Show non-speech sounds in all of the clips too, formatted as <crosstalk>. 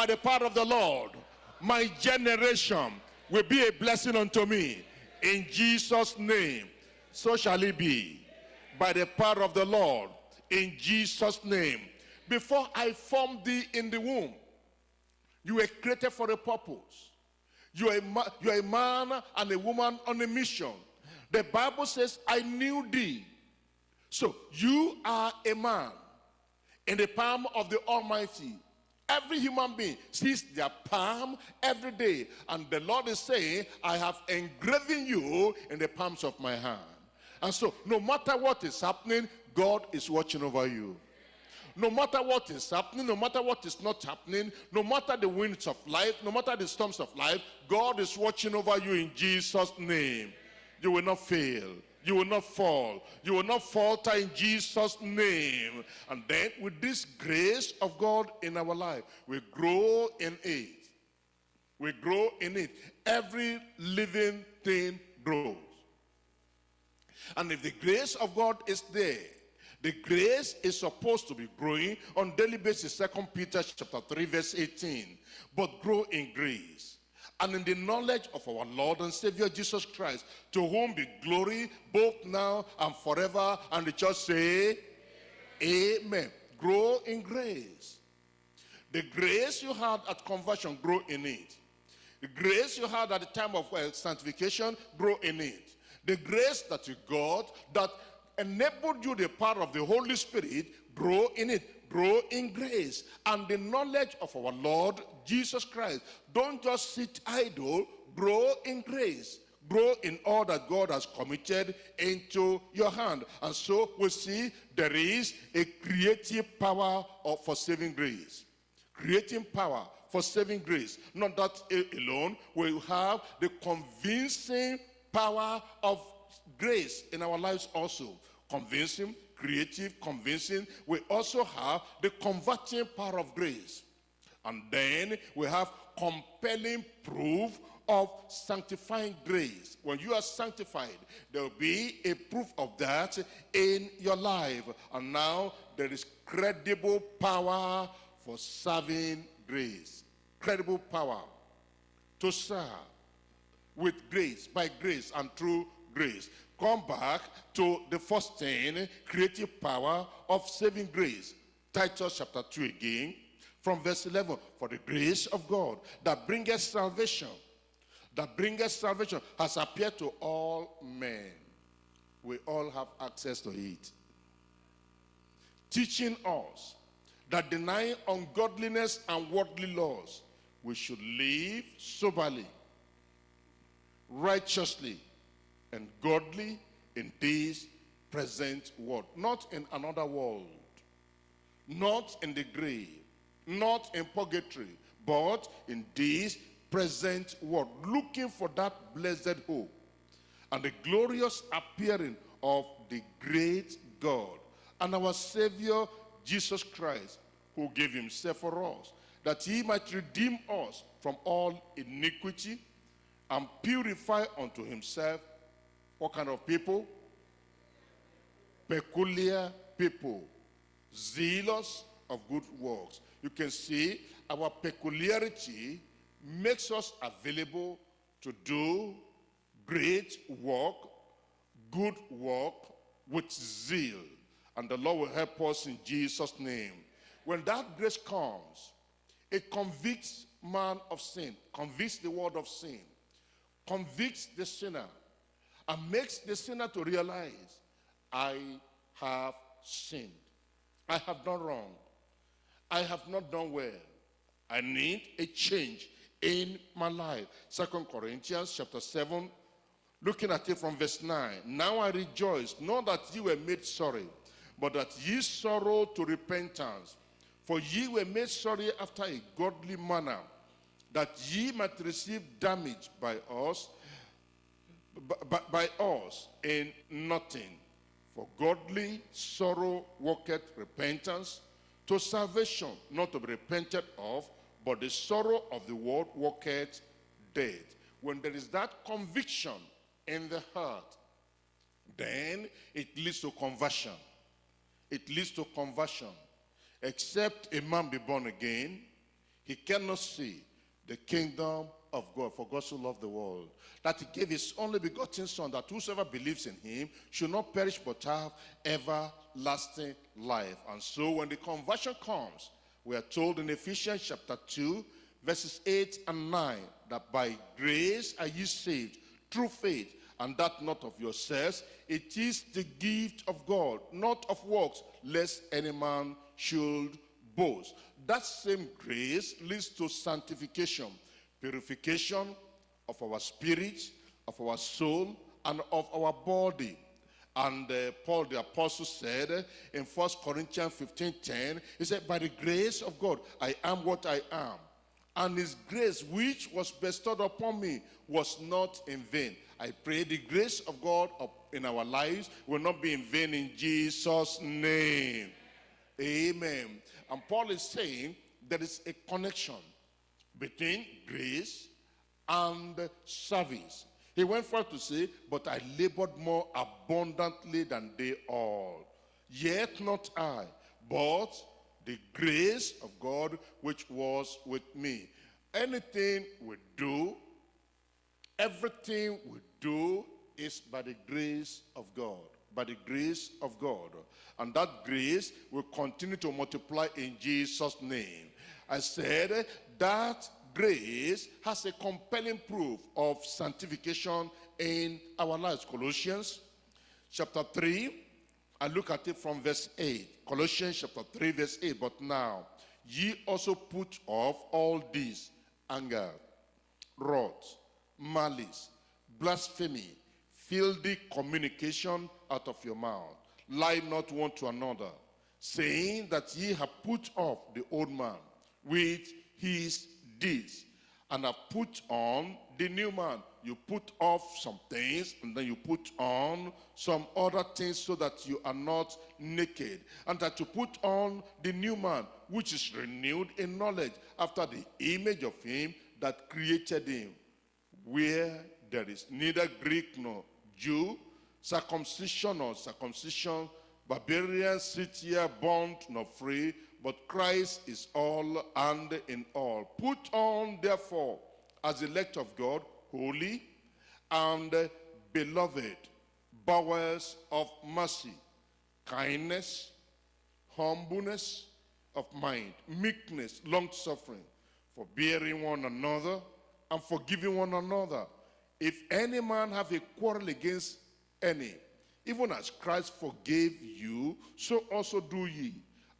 by the power of the Lord, my generation will be a blessing unto me. In Jesus' name, so shall it be. By the power of the Lord, in Jesus' name. Before I formed thee in the womb, you were created for a purpose. You are, a, you are a man and a woman on a mission. The Bible says, I knew thee. So you are a man in the palm of the Almighty. Every human being sees their palm every day. And the Lord is saying, I have engraven you in the palms of my hand. And so, no matter what is happening, God is watching over you. No matter what is happening, no matter what is not happening, no matter the winds of life, no matter the storms of life, God is watching over you in Jesus' name. You will not fail. You will not fall. You will not falter in Jesus' name. And then with this grace of God in our life, we grow in it. We grow in it. Every living thing grows. And if the grace of God is there, the grace is supposed to be growing on daily basis. Second Peter chapter 3, verse 18. But grow in grace and in the knowledge of our Lord and Savior Jesus Christ, to whom be glory both now and forever. And the church say, Amen. Amen. Grow in grace. The grace you had at conversion, grow in it. The grace you had at the time of uh, sanctification, grow in it. The grace that you got that enabled you the power of the Holy Spirit, grow in it. Grow in grace and the knowledge of our Lord Jesus Christ. Don't just sit idle, grow in grace. Grow in all that God has committed into your hand. And so we see there is a creative power of, for saving grace. Creating power for saving grace. Not that alone, we have the convincing power of grace in our lives also. Convincing, creative, convincing. We also have the converting power of grace. And then we have compelling proof of sanctifying grace. When you are sanctified, there will be a proof of that in your life. And now there is credible power for serving grace. Credible power to serve with grace, by grace and through grace. Come back to the first thing, creative power of saving grace. Titus chapter 2 again, from verse 11. For the grace of God that bringeth salvation, that bringeth salvation, has appeared to all men. We all have access to it. Teaching us that denying ungodliness and worldly laws, we should live soberly, righteously, and godly in this present world, not in another world, not in the grave, not in purgatory, but in this present world, looking for that blessed hope and the glorious appearing of the great God and our Savior Jesus Christ, who gave himself for us, that he might redeem us from all iniquity and purify unto himself what kind of people? Peculiar people, zealous of good works. You can see our peculiarity makes us available to do great work, good work with zeal. And the Lord will help us in Jesus' name. When that grace comes, it convicts man of sin, convicts the world of sin, convicts the sinner, and makes the sinner to realize, I have sinned. I have done wrong. I have not done well. I need a change in my life. Second Corinthians chapter 7, looking at it from verse 9. Now I rejoice, not that ye were made sorry, but that ye sorrow to repentance. For ye were made sorry after a godly manner, that ye might receive damage by us, by, by us in nothing. For godly sorrow worketh repentance to salvation, not to be repented of, but the sorrow of the world worketh death. When there is that conviction in the heart, then it leads to conversion. It leads to conversion. Except a man be born again, he cannot see the kingdom of God. For God so loved the world that he gave his only begotten Son, that whosoever believes in him should not perish but have everlasting life. And so when the conversion comes, we are told in Ephesians chapter 2, verses 8 and 9, that by grace are ye saved through faith, and that not of yourselves. It is the gift of God, not of works, lest any man should boast. That same grace leads to sanctification, purification of our spirit, of our soul, and of our body. And uh, Paul the apostle said in 1 Corinthians 15 10, he said, By the grace of God, I am what I am. And his grace, which was bestowed upon me, was not in vain. I pray the grace of God in our lives will not be in vain in Jesus' name. Amen. And Paul is saying there is a connection between grace and service. He went forth to say, But I labored more abundantly than they all. Yet not I, but the grace of God which was with me. Anything we do, everything we do is by the grace of God. By the grace of God. And that grace will continue to multiply in Jesus' name. I said that grace has a compelling proof of sanctification in our lives. Colossians chapter 3, I look at it from verse 8. Colossians chapter 3, verse 8. But now, ye also put off all this anger, wrath, malice, blasphemy, filthy communication out of your mouth. Lie not one to another, saying that ye have put off the old man with his deeds and have put on the new man. You put off some things and then you put on some other things so that you are not naked. And that you put on the new man, which is renewed in knowledge after the image of him that created him. Where there is neither Greek nor Jew, circumcision or circumcision, barbarian, Scythia, bond nor free, but Christ is all and in all. Put on, therefore, as elect of God, holy and beloved, bowels of mercy, kindness, humbleness of mind, meekness, long suffering, forbearing one another, and forgiving one another. If any man have a quarrel against any, even as Christ forgave you, so also do ye.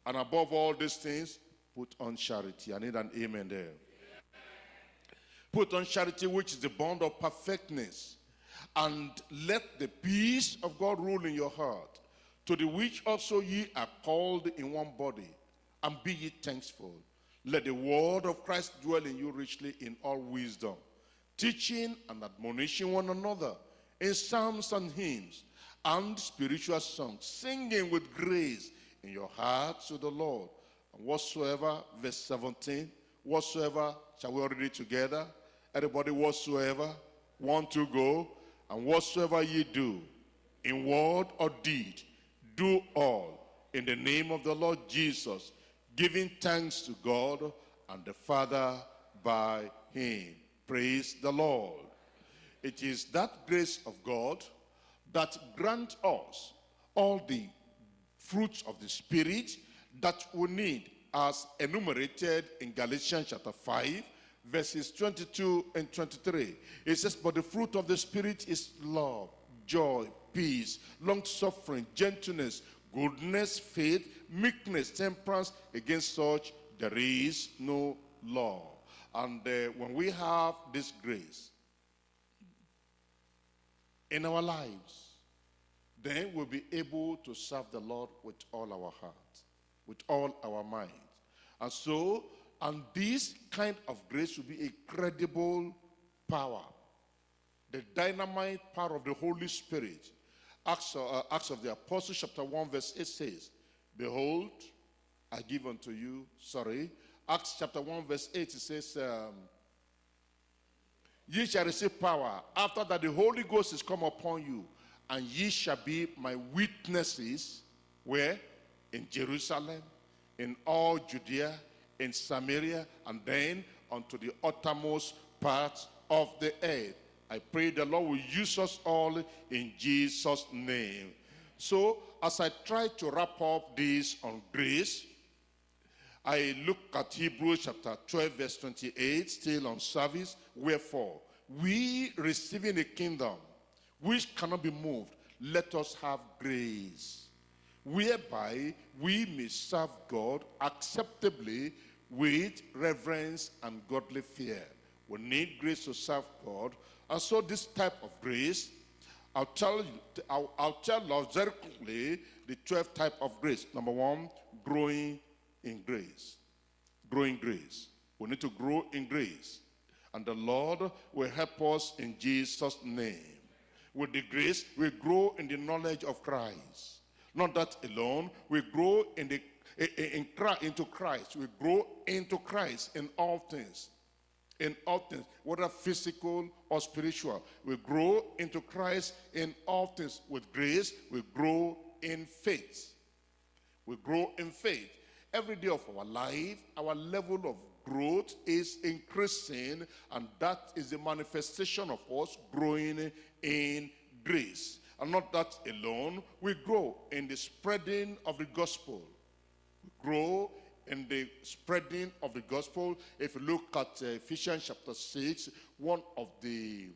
And above all these things, put on charity. I need an amen there. Put on charity, which is the bond of perfectness. And let the peace of God rule in your heart, to the which also ye are called in one body, and be ye thankful. Let the word of Christ dwell in you richly in all wisdom, teaching and admonishing one another in psalms and hymns and spiritual songs, singing with grace in your heart to the Lord. And whatsoever, verse 17, whatsoever, shall we all read together? Everybody, whatsoever, want to go, and whatsoever ye do, in word or deed, do all in the name of the Lord Jesus, giving thanks to God and the Father by him. Praise the Lord. It is that grace of God that grant us all the fruits of the Spirit that we need as enumerated in Galatians chapter 5, verses 22 and 23. It says, But the fruit of the Spirit is love, joy, peace, long suffering, gentleness, goodness, faith, meekness, temperance. Against such there is no law. And uh, when we have this grace in our lives, then we'll be able to serve the Lord with all our heart, with all our mind. And so, and this kind of grace will be a credible power. The dynamite power of the Holy Spirit. Acts, uh, Acts of the Apostles, chapter 1, verse 8 says, Behold, I give unto you, sorry, Acts chapter 1, verse 8, it says, um, Ye shall receive power after that the Holy Ghost is come upon you and ye shall be my witnesses where? In Jerusalem, in all Judea, in Samaria, and then unto the uttermost parts of the earth. I pray the Lord will use us all in Jesus' name. So, as I try to wrap up this on grace, I look at Hebrews chapter 12, verse 28, still on service. Wherefore, we receiving a kingdom which cannot be moved, let us have grace, whereby we may serve God acceptably with reverence and godly fear. We need grace to serve God. And so this type of grace, I'll tell you, I'll, I'll tell us very quickly the 12 type of grace. Number one, growing in grace. Growing grace. We need to grow in grace. And the Lord will help us in Jesus' name. With the grace, we grow in the knowledge of Christ. Not that alone, we grow in the in, in, into Christ. We grow into Christ in all things. In all things, whether physical or spiritual. We grow into Christ in all things. With grace, we grow in faith. We grow in faith. Every day of our life, our level of growth is increasing, and that is the manifestation of us growing in grace. And not that alone, we grow in the spreading of the gospel. We grow in the spreading of the gospel. If you look at uh, Ephesians chapter 6, one of the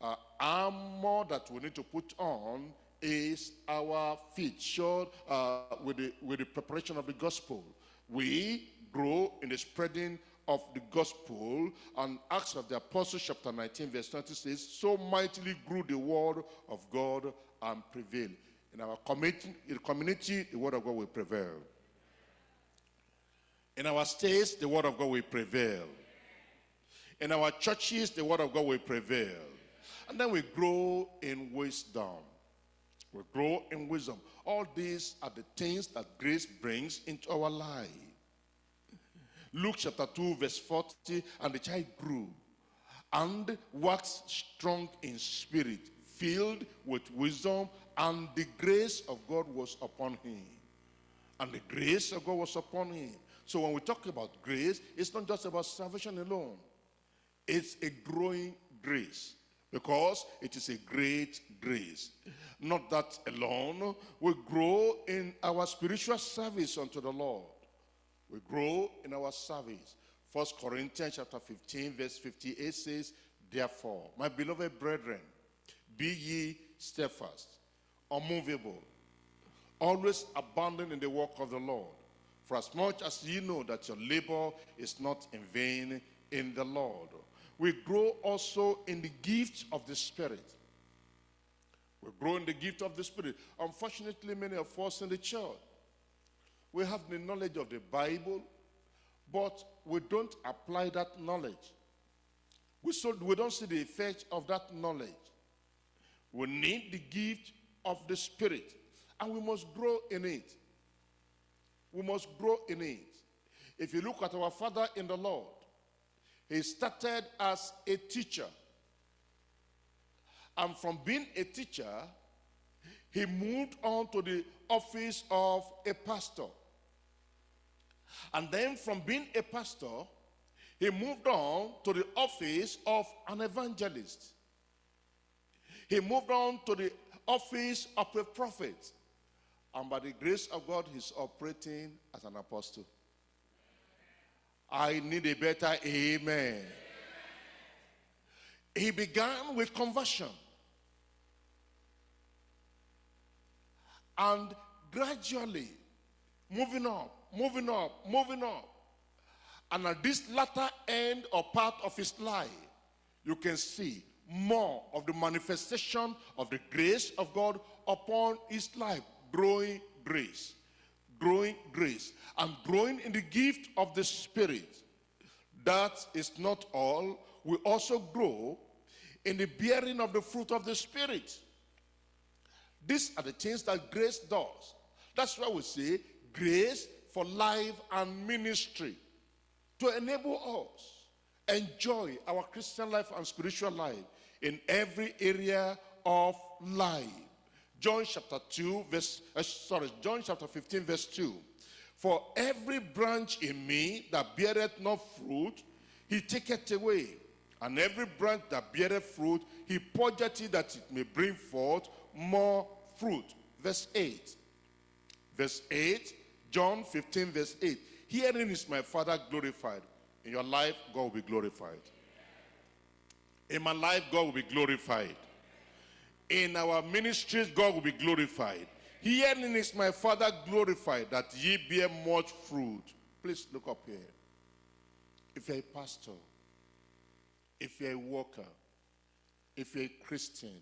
uh, armor that we need to put on is our feet, shod uh, with, the, with the preparation of the gospel. We grow in the spreading of the gospel. And Acts of the Apostles, chapter 19, verse 20 says, So mightily grew the word of God and prevailed. In our community, the word of God will prevail. In our states, the word of God will prevail. In our churches, the word of God will prevail. And then we grow in wisdom. We grow in wisdom. All these are the things that grace brings into our life. Luke chapter 2, verse 40, and the child grew and waxed strong in spirit, filled with wisdom, and the grace of God was upon him. And the grace of God was upon him. So when we talk about grace, it's not just about salvation alone. It's a growing grace because it is a great grace. Not that alone, we grow in our spiritual service unto the Lord. We grow in our service. First Corinthians chapter 15, verse 58 says, Therefore, my beloved brethren, be ye steadfast, unmovable, always abounding in the work of the Lord. For as much as ye know that your labor is not in vain in the Lord. We grow also in the gift of the Spirit. We grow in the gift of the Spirit. Unfortunately, many of us in the church we have the knowledge of the Bible, but we don't apply that knowledge. We, so, we don't see the effect of that knowledge. We need the gift of the Spirit, and we must grow in it. We must grow in it. If you look at our Father in the Lord, he started as a teacher. And from being a teacher, he moved on to the office of a pastor. And then from being a pastor, he moved on to the office of an evangelist. He moved on to the office of a prophet. And by the grace of God, he's operating as an apostle. I need a better amen. amen. He began with conversion. And gradually, moving up, moving up, moving up. And at this latter end or part of his life, you can see more of the manifestation of the grace of God upon his life. Growing grace. Growing grace. And growing in the gift of the Spirit. That is not all. We also grow in the bearing of the fruit of the Spirit. These are the things that grace does. That's why we say grace for life and ministry to enable us enjoy our Christian life and spiritual life in every area of life. John chapter 2 verse uh, sorry, John chapter 15 verse 2. For every branch in me that beareth not fruit, he taketh away. And every branch that beareth fruit, he purgeth it that it may bring forth more fruit. Verse 8. Verse 8, John 15, verse 8. Herein is my Father glorified. In your life, God will be glorified. In my life, God will be glorified. In our ministries, God will be glorified. Herein is my Father glorified, that ye bear much fruit. Please look up here. If you're a pastor, if you're a worker, if you're a Christian,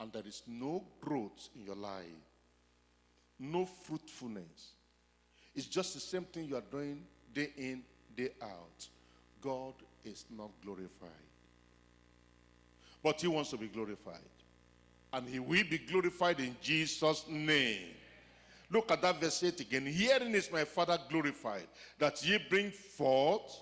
and there is no growth in your life, no fruitfulness, it's just the same thing you are doing day in, day out. God is not glorified. But He wants to be glorified. And He will be glorified in Jesus' name. Look at that verse 8 again. Herein is my Father glorified, that ye bring forth,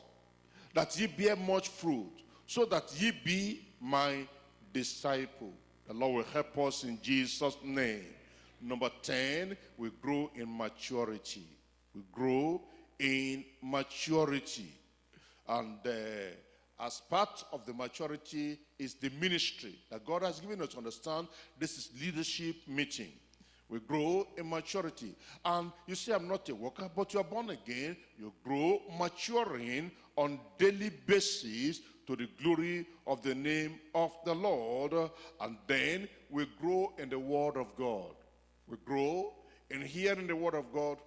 that ye bear much fruit, so that ye be my disciple. The Lord will help us in Jesus' name. Number 10, we grow in maturity. We grow in maturity. And uh, as part of the maturity is the ministry that God has given us to understand this is leadership meeting. We grow in maturity. And you say, I'm not a worker, but you're born again. You grow maturing on daily basis to the glory of the name of the Lord. And then we grow in the word of God. We grow in hearing the word of God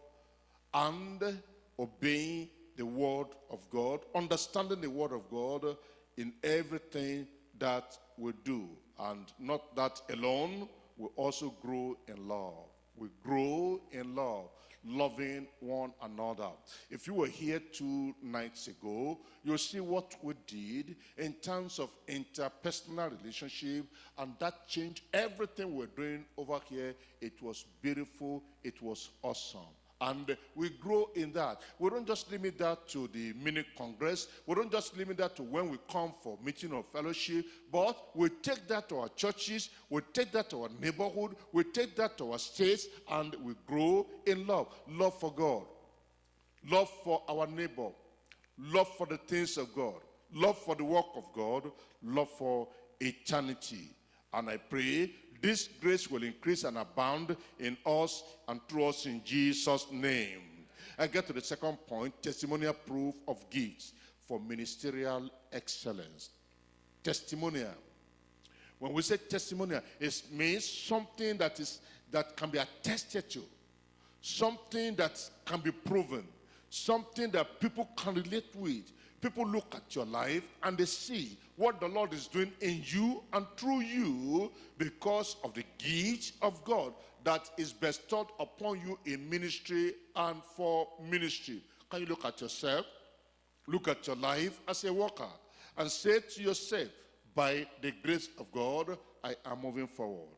and obeying the word of God, understanding the word of God in everything that we do. And not that alone, we also grow in love. We grow in love, loving one another. If you were here two nights ago, you'll see what we did in terms of interpersonal relationship, and that changed everything we're doing over here. It was beautiful, it was awesome. And we grow in that. We don't just limit that to the mini congress. We don't just limit that to when we come for meeting or fellowship. But we take that to our churches. We take that to our neighborhood. We take that to our states. And we grow in love. Love for God. Love for our neighbor. Love for the things of God. Love for the work of God. Love for eternity. And I pray this grace will increase and abound in us and through us in Jesus' name. I get to the second point, testimonial proof of gifts for ministerial excellence. Testimonial. When we say testimonial, it means something that is that can be attested to, something that can be proven, something that people can relate with. People look at your life and they see what the Lord is doing in you and through you because of the gift of God that is bestowed upon you in ministry and for ministry. Can you look at yourself? Look at your life as a worker and say to yourself, by the grace of God, I am moving forward.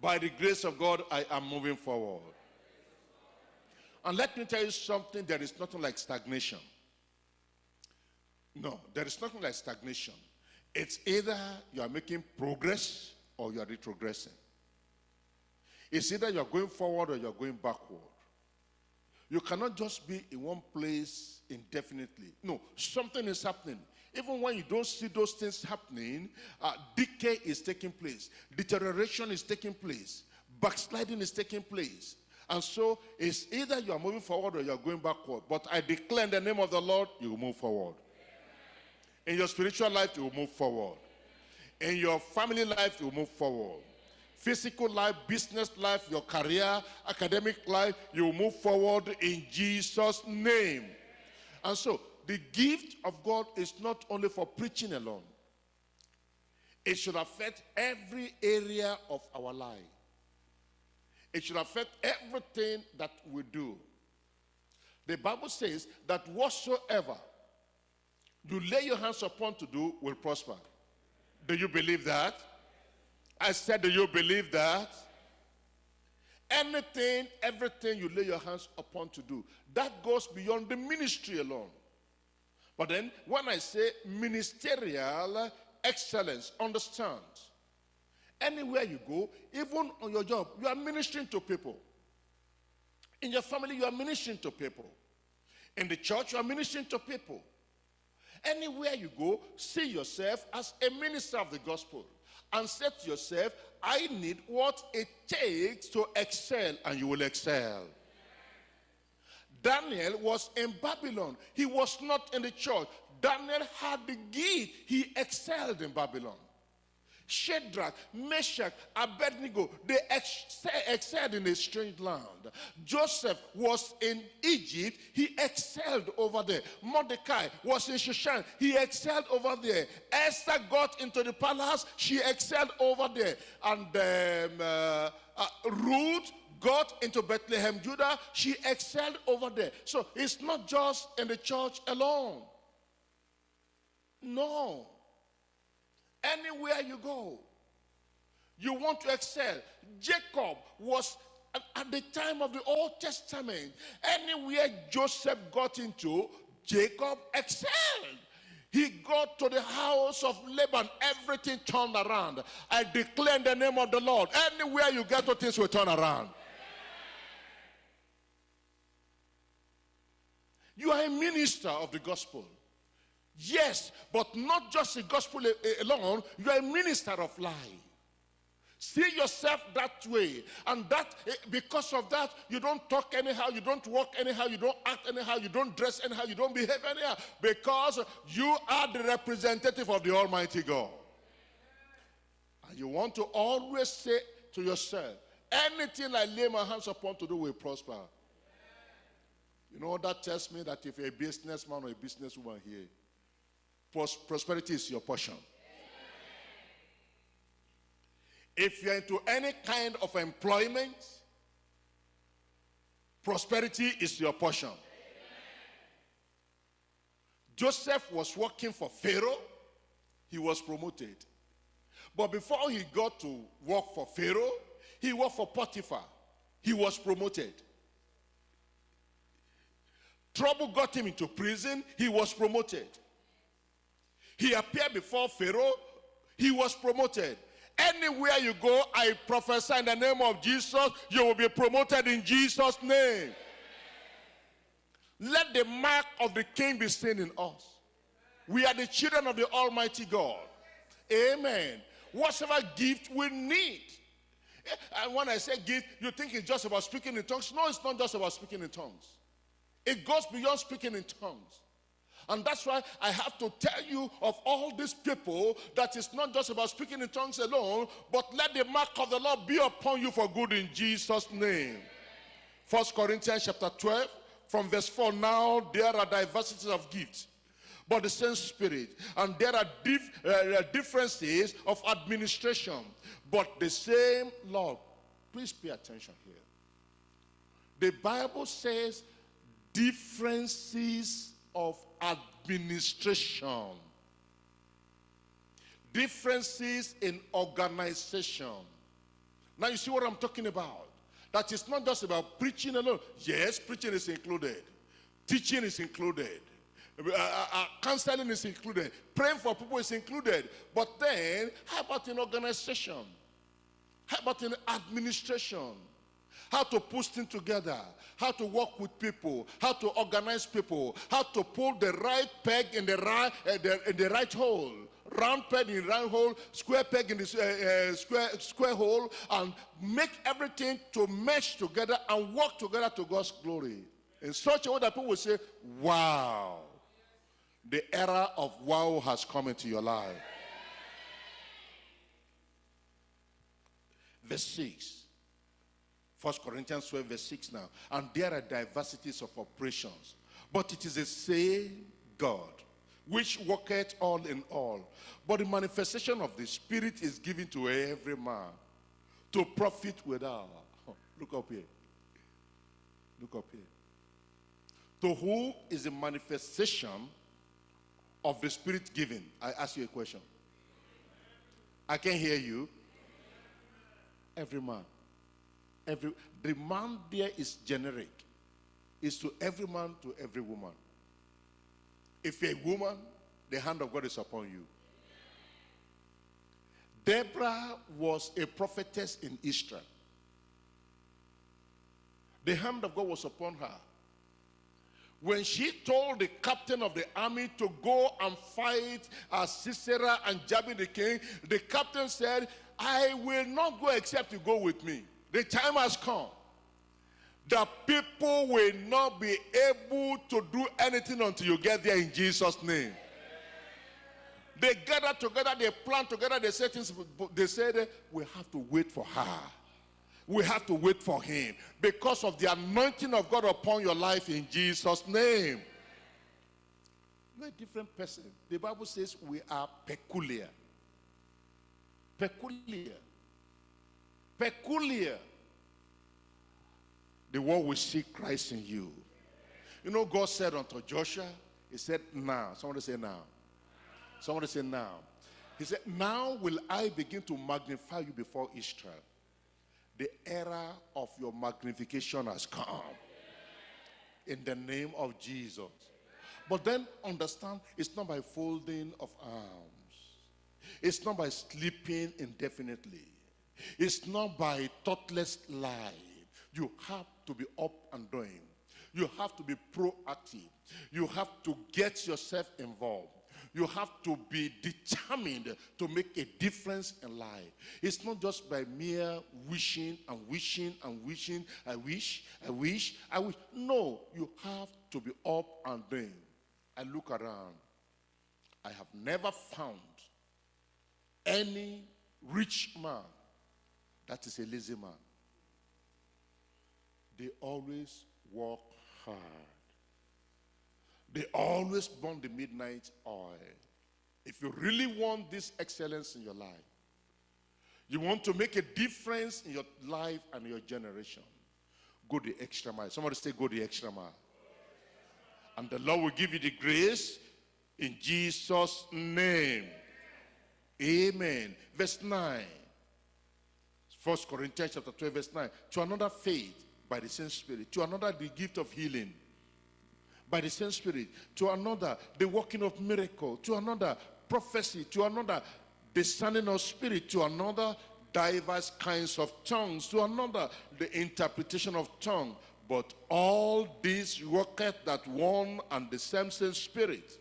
By the grace of God, I am moving forward. And let me tell you something, there is nothing like stagnation. No, there is nothing like stagnation. It's either you are making progress or you are retrogressing. It's either you are going forward or you are going backward. You cannot just be in one place indefinitely. No, something is happening. Even when you don't see those things happening, uh, decay is taking place, deterioration is taking place, backsliding is taking place. And so it's either you are moving forward or you are going backward. But I declare in the name of the Lord, you will move forward. In your spiritual life, you will move forward. In your family life, you will move forward. Physical life, business life, your career, academic life, you will move forward in Jesus' name. And so, the gift of God is not only for preaching alone. It should affect every area of our life. It should affect everything that we do. The Bible says that whatsoever you lay your hands upon to do will prosper. Do you believe that? I said, do you believe that? Anything, everything you lay your hands upon to do, that goes beyond the ministry alone. But then, when I say ministerial excellence, understand, anywhere you go, even on your job, you are ministering to people. In your family, you are ministering to people. In the church, you are ministering to people. Anywhere you go, see yourself as a minister of the gospel and say to yourself, I need what it takes to excel, and you will excel. Daniel was in Babylon. He was not in the church. Daniel had the gift. He excelled in Babylon. Shadrach, Meshach, Abednego, they excelled in a strange land. Joseph was in Egypt, he excelled over there. Mordecai was in Shushan, he excelled over there. Esther got into the palace, she excelled over there. And um, uh, uh, Ruth got into Bethlehem, Judah, she excelled over there. So it's not just in the church alone. No. Anywhere you go, you want to excel. Jacob was at the time of the Old Testament, anywhere Joseph got into, Jacob excelled. He got to the house of Laban, everything turned around. I declare in the name of the Lord, anywhere you get to, things will turn around. You are a minister of the gospel. Yes, but not just the gospel alone. You are a minister of life. See yourself that way. And that, eh, because of that, you don't talk anyhow, you don't walk anyhow, you don't act anyhow, you don't dress anyhow, you don't behave anyhow. Because you are the representative of the Almighty God. And you want to always say to yourself, anything I lay my hands upon to do will prosper. You know, that tells me that if you're a businessman or a businesswoman here, prosperity is your portion. If you're into any kind of employment, prosperity is your portion. Joseph was working for Pharaoh, he was promoted. But before he got to work for Pharaoh, he worked for Potiphar, he was promoted. Trouble got him into prison, he was promoted. He appeared before Pharaoh. He was promoted. Anywhere you go, I prophesy in the name of Jesus, you will be promoted in Jesus' name. Let the mark of the king be seen in us. We are the children of the Almighty God. Amen. Whatever gift we need. Eh, and when I say gift, you think it's just about speaking in tongues. No, it's not just about speaking in tongues. It goes beyond speaking in tongues. And that's why I have to tell you of all these people that it's not just about speaking in tongues alone, but let the mark of the Lord be upon you for good in Jesus' name. First Corinthians chapter 12, from verse 4. Now there are diversities of gifts, but the same spirit. And there are dif uh, differences of administration, but the same Lord. Please pay attention here. The Bible says differences of administration, differences in organization. Now you see what I'm talking about. That is not just about preaching alone. Yes, preaching is included. Teaching is included. Uh, uh, uh, counseling is included. Praying for people is included. But then, how about in organization? How about in administration? How to put things together, how to work with people, how to organize people, how to pull the right peg in the right, uh, the, in the right hole, round peg in the round hole, square peg in the uh, uh, square, square hole, and make everything to mesh together and work together to God's glory. In such a way that people will say, wow, the era of wow has come into your life. Verse 6. First Corinthians 12, verse 6 now. And there are diversities of operations, but it is the same God which worketh all in all. But the manifestation of the Spirit is given to every man to profit without. Look up here. Look up here. To who is the manifestation of the Spirit given? I ask you a question. I can hear you. Every man. Every, the man there is generic. It's to every man, to every woman. If you're a woman, the hand of God is upon you. Deborah was a prophetess in Israel. The hand of God was upon her. When she told the captain of the army to go and fight as Sisera and Jabin the king, the captain said, I will not go except you go with me. The time has come. The people will not be able to do anything until you get there in Jesus' name. They gather together, they plan together, they say things, they said, we have to wait for her. We have to wait for him because of the anointing of God upon your life in Jesus' name. You're a different person. The Bible says we are peculiar. Peculiar. Peculiar. The world will see Christ in you. You know, God said unto Joshua, He said, Now. Somebody say now. Somebody say now. He said, Now will I begin to magnify you before Israel. The era of your magnification has come. In the name of Jesus. But then understand it's not by folding of arms, it's not by sleeping indefinitely, it's not by thoughtless life. You have to be up and doing. You have to be proactive. You have to get yourself involved. You have to be determined to make a difference in life. It's not just by mere wishing and wishing and wishing. I wish, I wish, I wish. No, you have to be up and doing. I look around. I have never found any rich man that is a lazy man. They always work hard. They always burn the midnight oil. If you really want this excellence in your life, you want to make a difference in your life and your generation, go the extra mile. Somebody say, go the extra mile. And the Lord will give you the grace in Jesus' name. Amen. Verse 9. First Corinthians chapter 12, verse 9. To another faith by the same spirit. To another the gift of healing. By the same Spirit, to another, the working of miracle, to another, prophecy, to another, discerning of spirit, to another, diverse kinds of tongues, to another, the interpretation of tongue. But all these worketh that one and the same same spirit,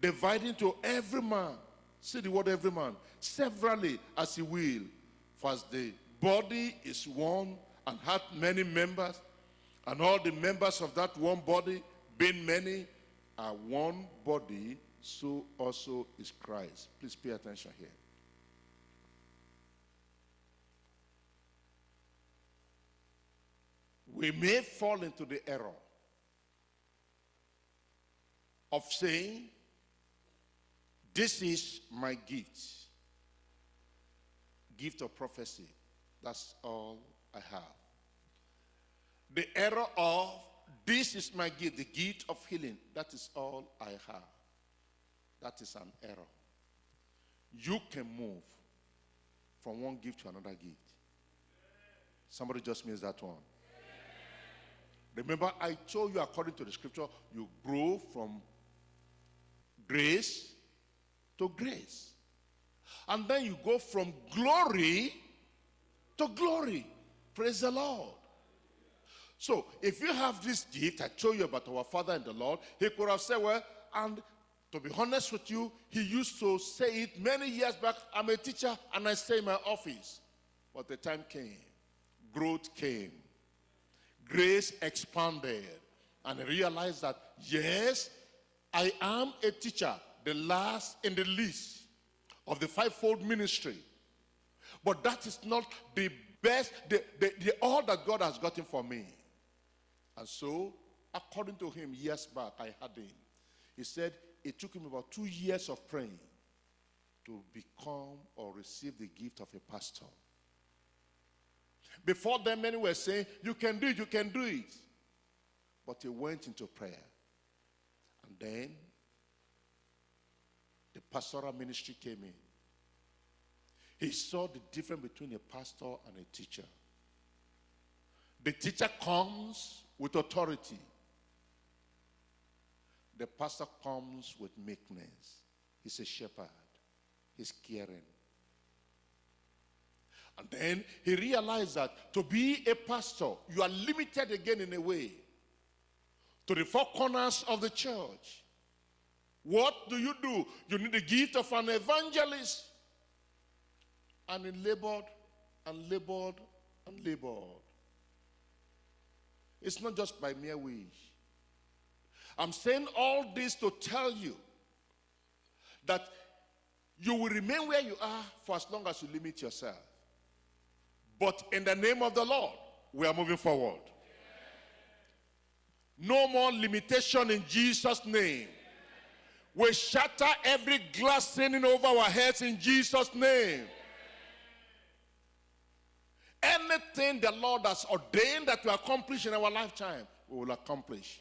dividing to every man, see the word every man, severally as he will. For as the body is one and hath many members, and all the members of that one body, being many, are one body, so also is Christ. Please pay attention here. We may fall into the error of saying, This is my gift. Gift of prophecy. That's all I have the error of this is my gift, the gift of healing. That is all I have. That is an error. You can move from one gift to another gift. Somebody just means that one. Remember, I told you according to the scripture, you grow from grace to grace. And then you go from glory to glory. Praise the Lord. So if you have this gift, I told you about our Father in the Lord, he could have said, well, and to be honest with you, he used to say it many years back, I'm a teacher and I stay in my office. But the time came, growth came, grace expanded, and I realized that, yes, I am a teacher, the last in the list of the fivefold ministry. But that is not the best, the, the, the all that God has gotten for me. And so, according to him, years back, I had him. He said it took him about two years of praying to become or receive the gift of a pastor. Before then, many were saying, You can do it, you can do it. But he went into prayer. And then the pastoral ministry came in. He saw the difference between a pastor and a teacher. The teacher comes with authority. The pastor comes with meekness. He's a shepherd. He's caring. And then he realized that to be a pastor, you are limited again in a way to the four corners of the church. What do you do? You need the gift of an evangelist. And he labored and labored and labored. It's not just by mere wish. I'm saying all this to tell you that you will remain where you are for as long as you limit yourself. But in the name of the Lord, we are moving forward. No more limitation in Jesus' name. We shatter every glass ceiling over our heads in Jesus' name. Anything the Lord has ordained that we accomplish in our lifetime, we will accomplish.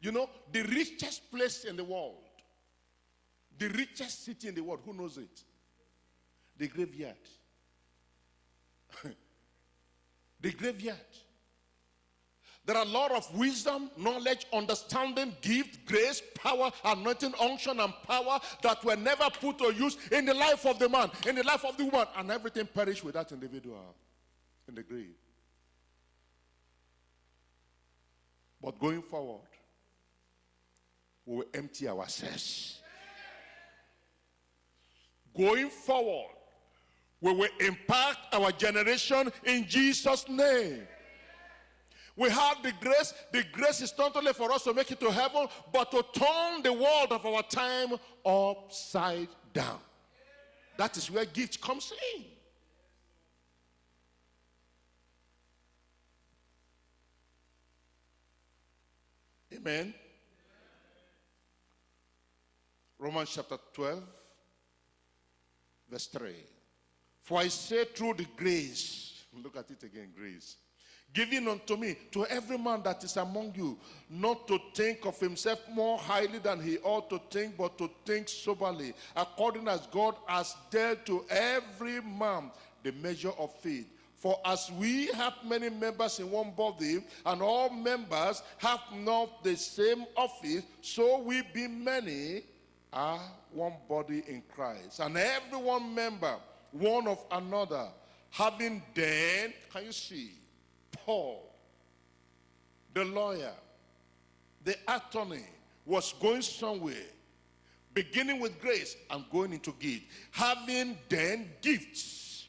You know, the richest place in the world, the richest city in the world, who knows it? The graveyard. <laughs> the graveyard. There are a lot of wisdom, knowledge, understanding, gift, grace, power, anointing, unction, and power that were never put to use in the life of the man, in the life of the woman, and everything perished with that individual in the grave. But going forward, we will empty ourselves. Going forward, we will impact our generation in Jesus' name. We have the grace. The grace is not only for us to make it to heaven, but to turn the world of our time upside down. That is where gift comes in. Amen. Romans chapter 12, verse 3. For I say through the grace, look at it again, grace, given unto me, to every man that is among you, not to think of himself more highly than he ought to think, but to think soberly, according as God has dealt to every man the measure of faith. For as we have many members in one body, and all members have not the same office, so we be many are one body in Christ, and every one member one of another, having then, can you see, Paul, the lawyer, the attorney, was going somewhere, beginning with grace and going into gift, having then gifts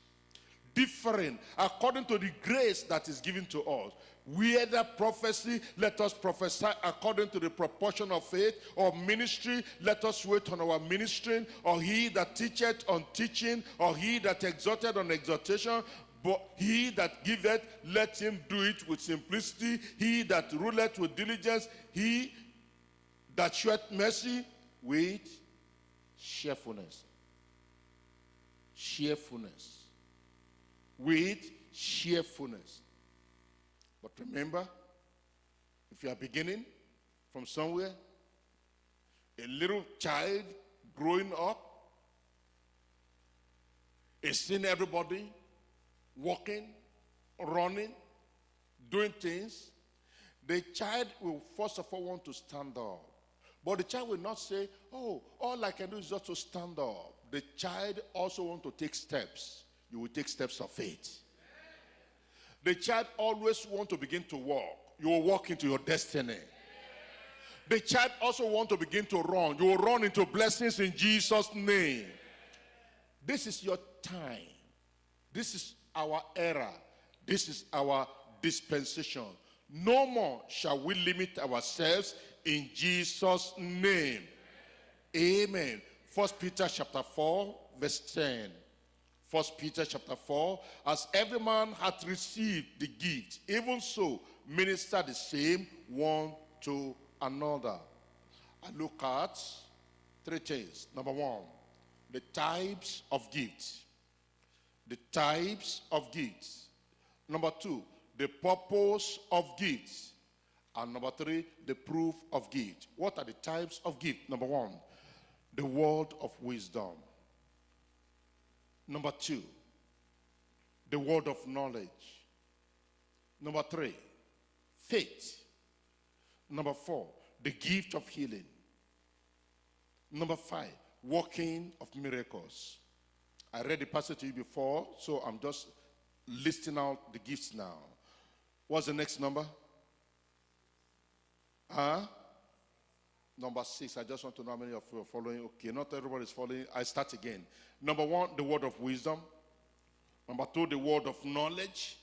different according to the grace that is given to us. Whether prophecy, let us prophesy according to the proportion of faith, or ministry, let us wait on our ministering, or he that teacheth on teaching, or he that exhorteth on exhortation, but he that giveth, let him do it with simplicity. He that ruleth with diligence, he that showeth mercy with cheerfulness. Cheerfulness. With cheerfulness. But remember, if you are beginning from somewhere, a little child growing up is seeing everybody walking, running, doing things, the child will first of all want to stand up. But the child will not say, Oh, all I can do is just to stand up. The child also want to take steps. You will take steps of faith. The child always want to begin to walk. You will walk into your destiny. The child also want to begin to run. You will run into blessings in Jesus' name. This is your time. This is our era. This is our dispensation. No more shall we limit ourselves in Jesus' name. Amen. First Peter chapter 4, verse 10. First Peter chapter 4, as every man hath received the gift, even so minister the same one to another. I look at three things. Number one, the types of gifts. The types of gifts. Number two, the purpose of gifts. And number three, the proof of gift. What are the types of gift? Number one, the word of wisdom. Number two, the word of knowledge. Number three, faith. Number four, the gift of healing. Number five, working of miracles. I read the passage to you before, so I'm just listing out the gifts now. What's the next number? Huh? Number six. I just want to know how many of you are following. Okay, not everybody is following. I start again. Number one, the word of wisdom. Number two, the word of knowledge.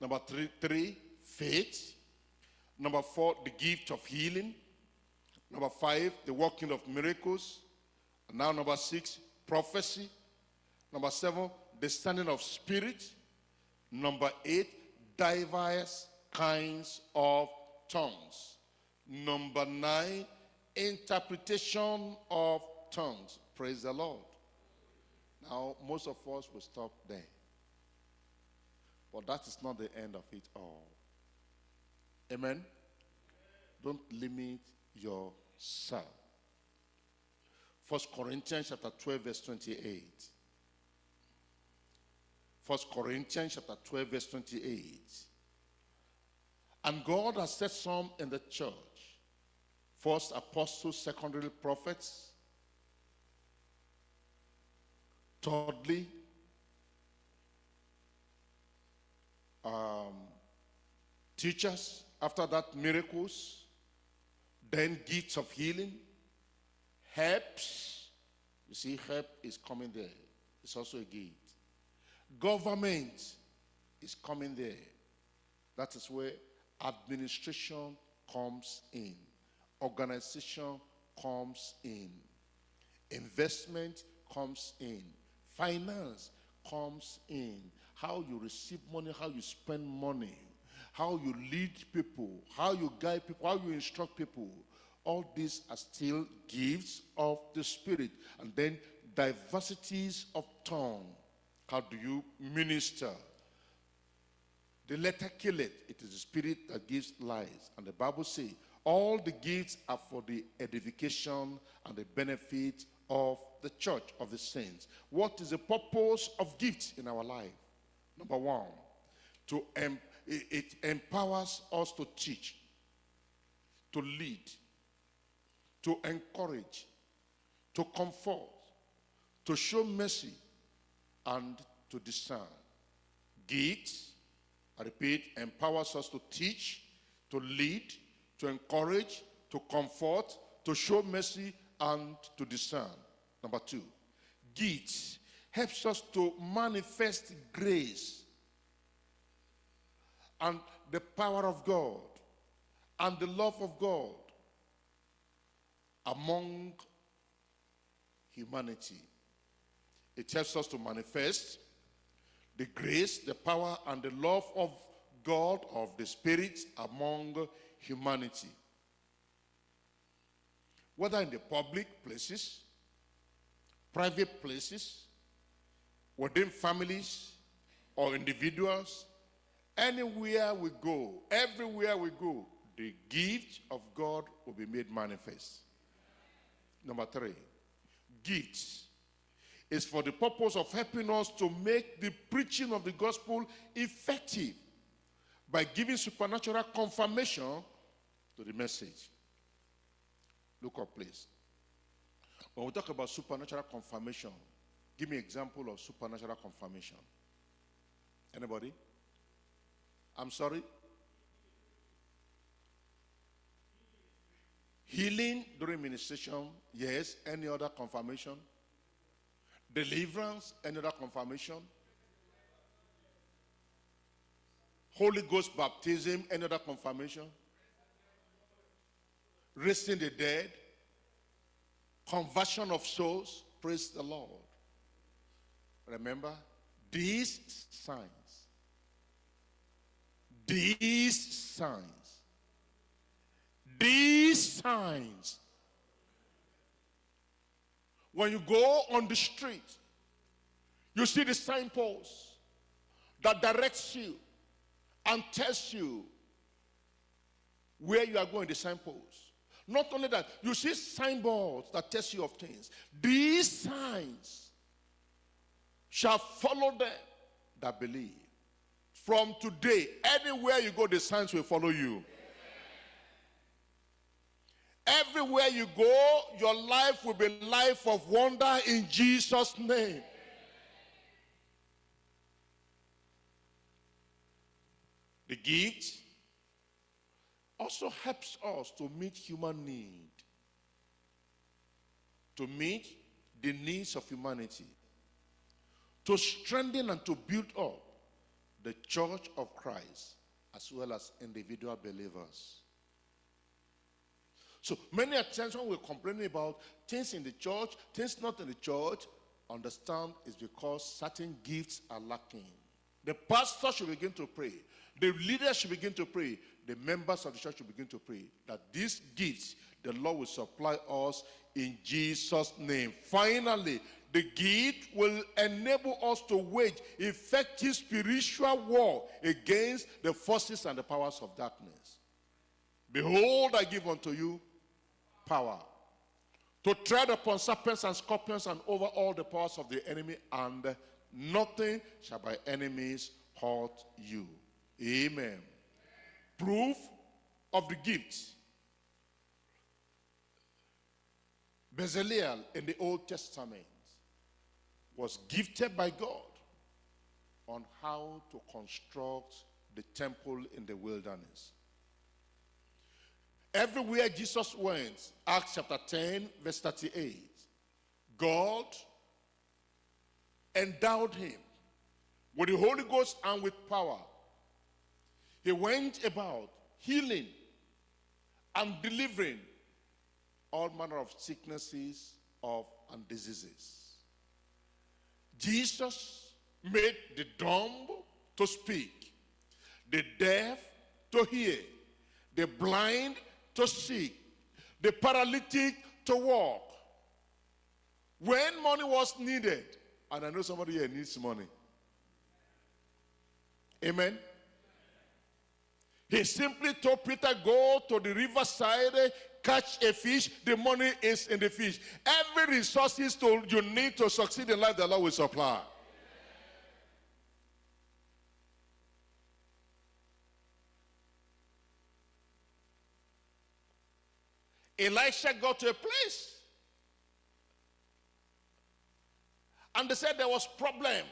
Number three, three faith. Number four, the gift of healing. Number five, the working of miracles. And now, number six, prophecy. Number seven, the standing of spirit. Number eight, diverse kinds of tongues. Number nine, interpretation of tongues. Praise the Lord. Now, most of us will stop there. But that is not the end of it all. Amen? Don't limit yourself. First Corinthians chapter 12, verse 28. First Corinthians chapter 12, verse 28. And God has set some in the church. First apostles, secondary prophets. Thirdly, um, teachers. After that, miracles. Then gifts of healing. Helps. You see, help is coming there. It's also a gift. Government is coming there. That is where administration comes in, organization comes in, investment comes in, finance comes in, how you receive money, how you spend money, how you lead people, how you guide people, how you instruct people. All these are still gifts of the Spirit. And then diversities of tongue how do you minister? The letter kill it. It is the spirit that gives life. And the Bible says all the gifts are for the edification and the benefit of the church of the saints. What is the purpose of gifts in our life? Number one, to em- it empowers us to teach, to lead, to encourage, to comfort, to show mercy, and to discern. Gifts, I repeat, empowers us to teach, to lead, to encourage, to comfort, to show mercy, and to discern. Number two, gifts helps us to manifest grace and the power of God and the love of God among humanity. It helps us to manifest the grace, the power, and the love of God, of the Spirit among humanity. Whether in the public places, private places, within families or individuals, anywhere we go, everywhere we go, the gift of God will be made manifest. Number three, gifts is for the purpose of helping us to make the preaching of the gospel effective by giving supernatural confirmation to the message. Look up, please. When we talk about supernatural confirmation, give me an example of supernatural confirmation. Anybody? I'm sorry? Healing during ministration, yes. Any other confirmation? Deliverance, another confirmation. Holy Ghost baptism, another confirmation. Raising the dead. Conversion of souls. Praise the Lord. Remember, these signs, these signs, these signs when you go on the street, you see the signpost that directs you and tells you where you are going, the signpost. Not only that, you see signboards that tell you of things. These signs shall follow them that believe. From today, anywhere you go, the signs will follow you. Everywhere you go, your life will be life of wonder in Jesus' name. The gift also helps us to meet human need, to meet the needs of humanity, to strengthen and to build up the church of Christ as well as individual believers. So many times when we're complaining about things in the church, things not in the church, understand is because certain gifts are lacking. The pastor should begin to pray. The leader should begin to pray. The members of the church should begin to pray that these gifts, the Lord will supply us in Jesus' name. Finally, the gift will enable us to wage effective spiritual war against the forces and the powers of darkness. Behold, I give unto you power to tread upon serpents and scorpions and over all the powers of the enemy, and nothing shall by enemies hurt you. Amen. Proof of the gifts. Bezalel in the Old Testament was gifted by God on how to construct the temple in the wilderness. Everywhere Jesus went, Acts chapter 10, verse 38, God endowed him with the Holy Ghost and with power. He went about healing and delivering all manner of sicknesses of and diseases. Jesus made the dumb to speak, the deaf to hear, the blind to see, the paralytic to walk. When money was needed, and I know somebody here needs money. Amen. He simply told Peter, Go to the riverside, catch a fish. The money is in the fish. Every resources you need to succeed in life, the Lord will supply. Elisha got to a place. And they said there was problem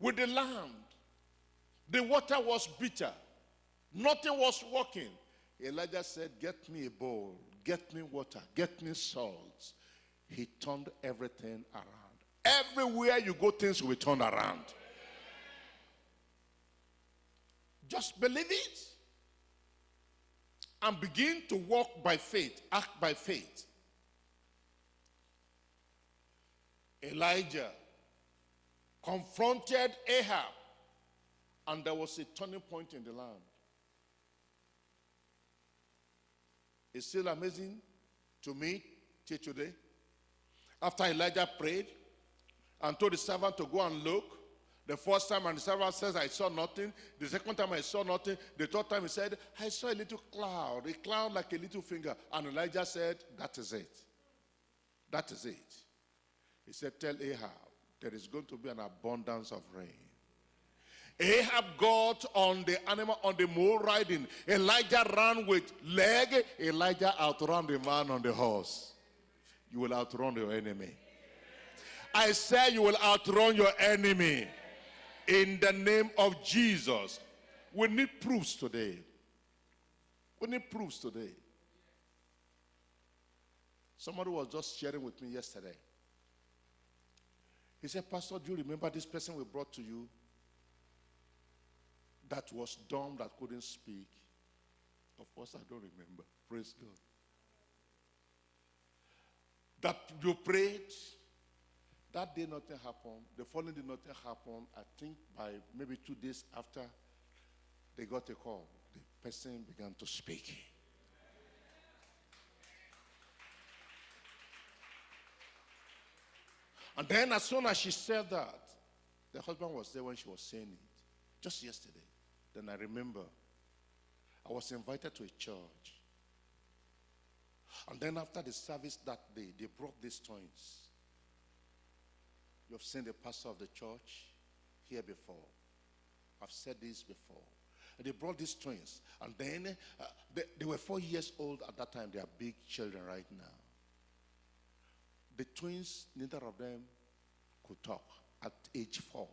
with the land. The water was bitter. Nothing was working. Elijah said, Get me a bowl, get me water, get me salt. He turned everything around. Everywhere you go, things will turn around. Just believe it and begin to walk by faith, act by faith. Elijah confronted Ahab, and there was a turning point in the land. It's still amazing to me till today. After Elijah prayed and told the servant to go and look, the first time, and the servant says, I saw nothing. The second time, I saw nothing. The third time, he said, I saw a little cloud, a cloud like a little finger. And Elijah said, That is it. That is it. He said, Tell Ahab, there is going to be an abundance of rain. Ahab got on the animal on the mule riding. Elijah ran with leg. Elijah outran the man on the horse. You will outrun your enemy. I say you will outrun your enemy. In the name of Jesus. We need proofs today. We need proofs today. Somebody was just sharing with me yesterday. He said, Pastor, do you remember this person we brought to you that was dumb, that couldn't speak? Of course, I don't remember. Praise God. That you prayed, that day nothing happened. The following day nothing happened. I think by maybe two days after they got a call, the person began to speak. And then as soon as she said that, the husband was there when she was saying it. Just yesterday. Then I remember I was invited to a church. And then after the service that day, they brought these twins. You've seen the pastor of the church here before. I've said this before. And they brought these twins. And then uh, they, they were four years old at that time. They are big children right now. The twins, neither of them could talk at age four.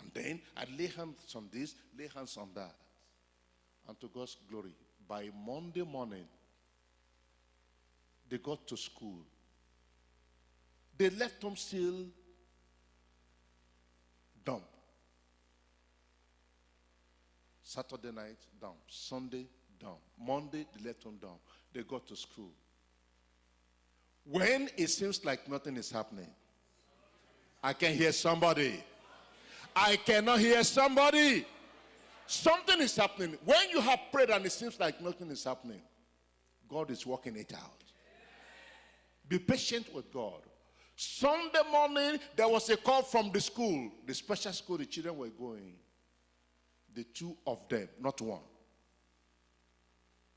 And then I lay hands on this, lay hands on that. And to God's glory, by Monday morning, they got to school. They left home still dumb. Saturday night, down. Sunday, down. Monday, they left home down. They got to school. When it seems like nothing is happening, I can hear somebody. I cannot hear somebody. Something is happening. When you have prayed and it seems like nothing is happening, God is working it out. Be patient with God. Sunday morning, there was a call from the school, the special school the children were going. The two of them, not one.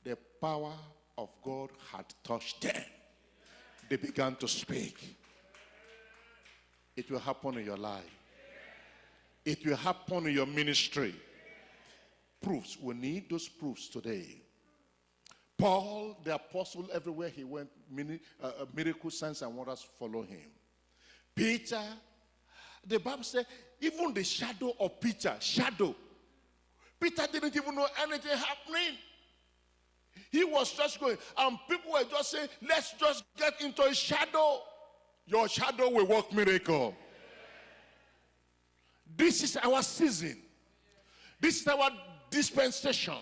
The power of God had touched them. They began to speak. It will happen in your life. It will happen in your ministry. Proofs. We need those proofs today. Paul, the apostle, everywhere he went, uh, uh, miracle signs and wonders follow him. Peter, the Bible said, even the shadow of Peter, shadow. Peter didn't even know anything happening. He was just going, and people were just saying, let's just get into a shadow. Your shadow will work miracle. This is our season. This is our dispensation.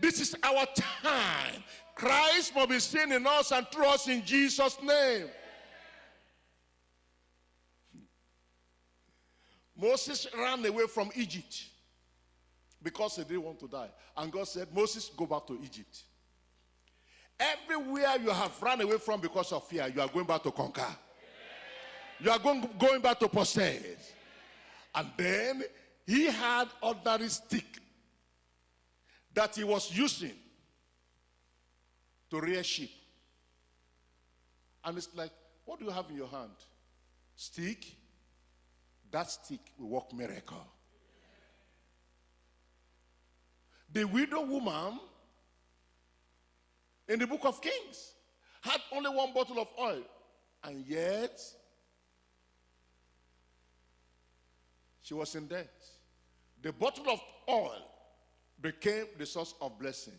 This is our time. Christ must be seen in us and through us in Jesus' name. Moses ran away from Egypt because he didn't want to die. And God said, Moses, go back to Egypt. Everywhere you have run away from because of fear, you are going back to conquer. You are going, going back to possess. And then he had ordinary stick that he was using to rear sheep. And it's like, what do you have in your hand? Stick? That stick will work miracle. The widow woman in the book of Kings had only one bottle of oil, and yet she was in debt. The bottle of oil became the source of blessing.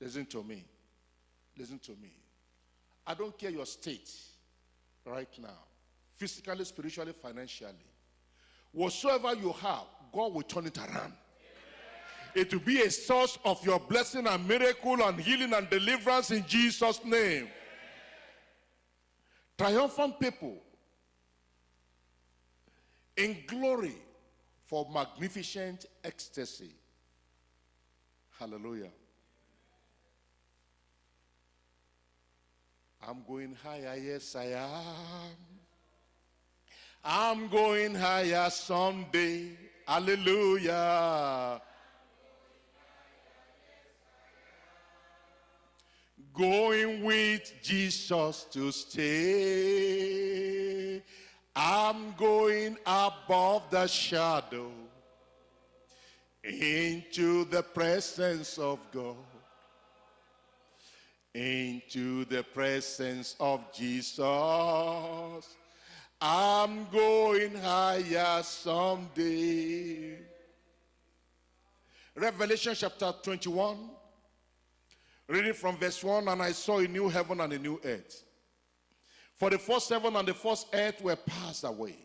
Listen to me. Listen to me. I don't care your state right now, physically, spiritually, financially. Whatsoever you have, God will turn it around. It will be a source of your blessing and miracle and healing and deliverance in Jesus' name. Triumphant people in glory for magnificent ecstasy. Hallelujah. I'm going higher, yes, I am. I'm going higher someday. Hallelujah. Going with Jesus to stay. I'm going above the shadow into the presence of God, into the presence of Jesus. I'm going higher someday. Revelation chapter 21, reading from verse 1 And I saw a new heaven and a new earth. For the first heaven and the first earth were passed away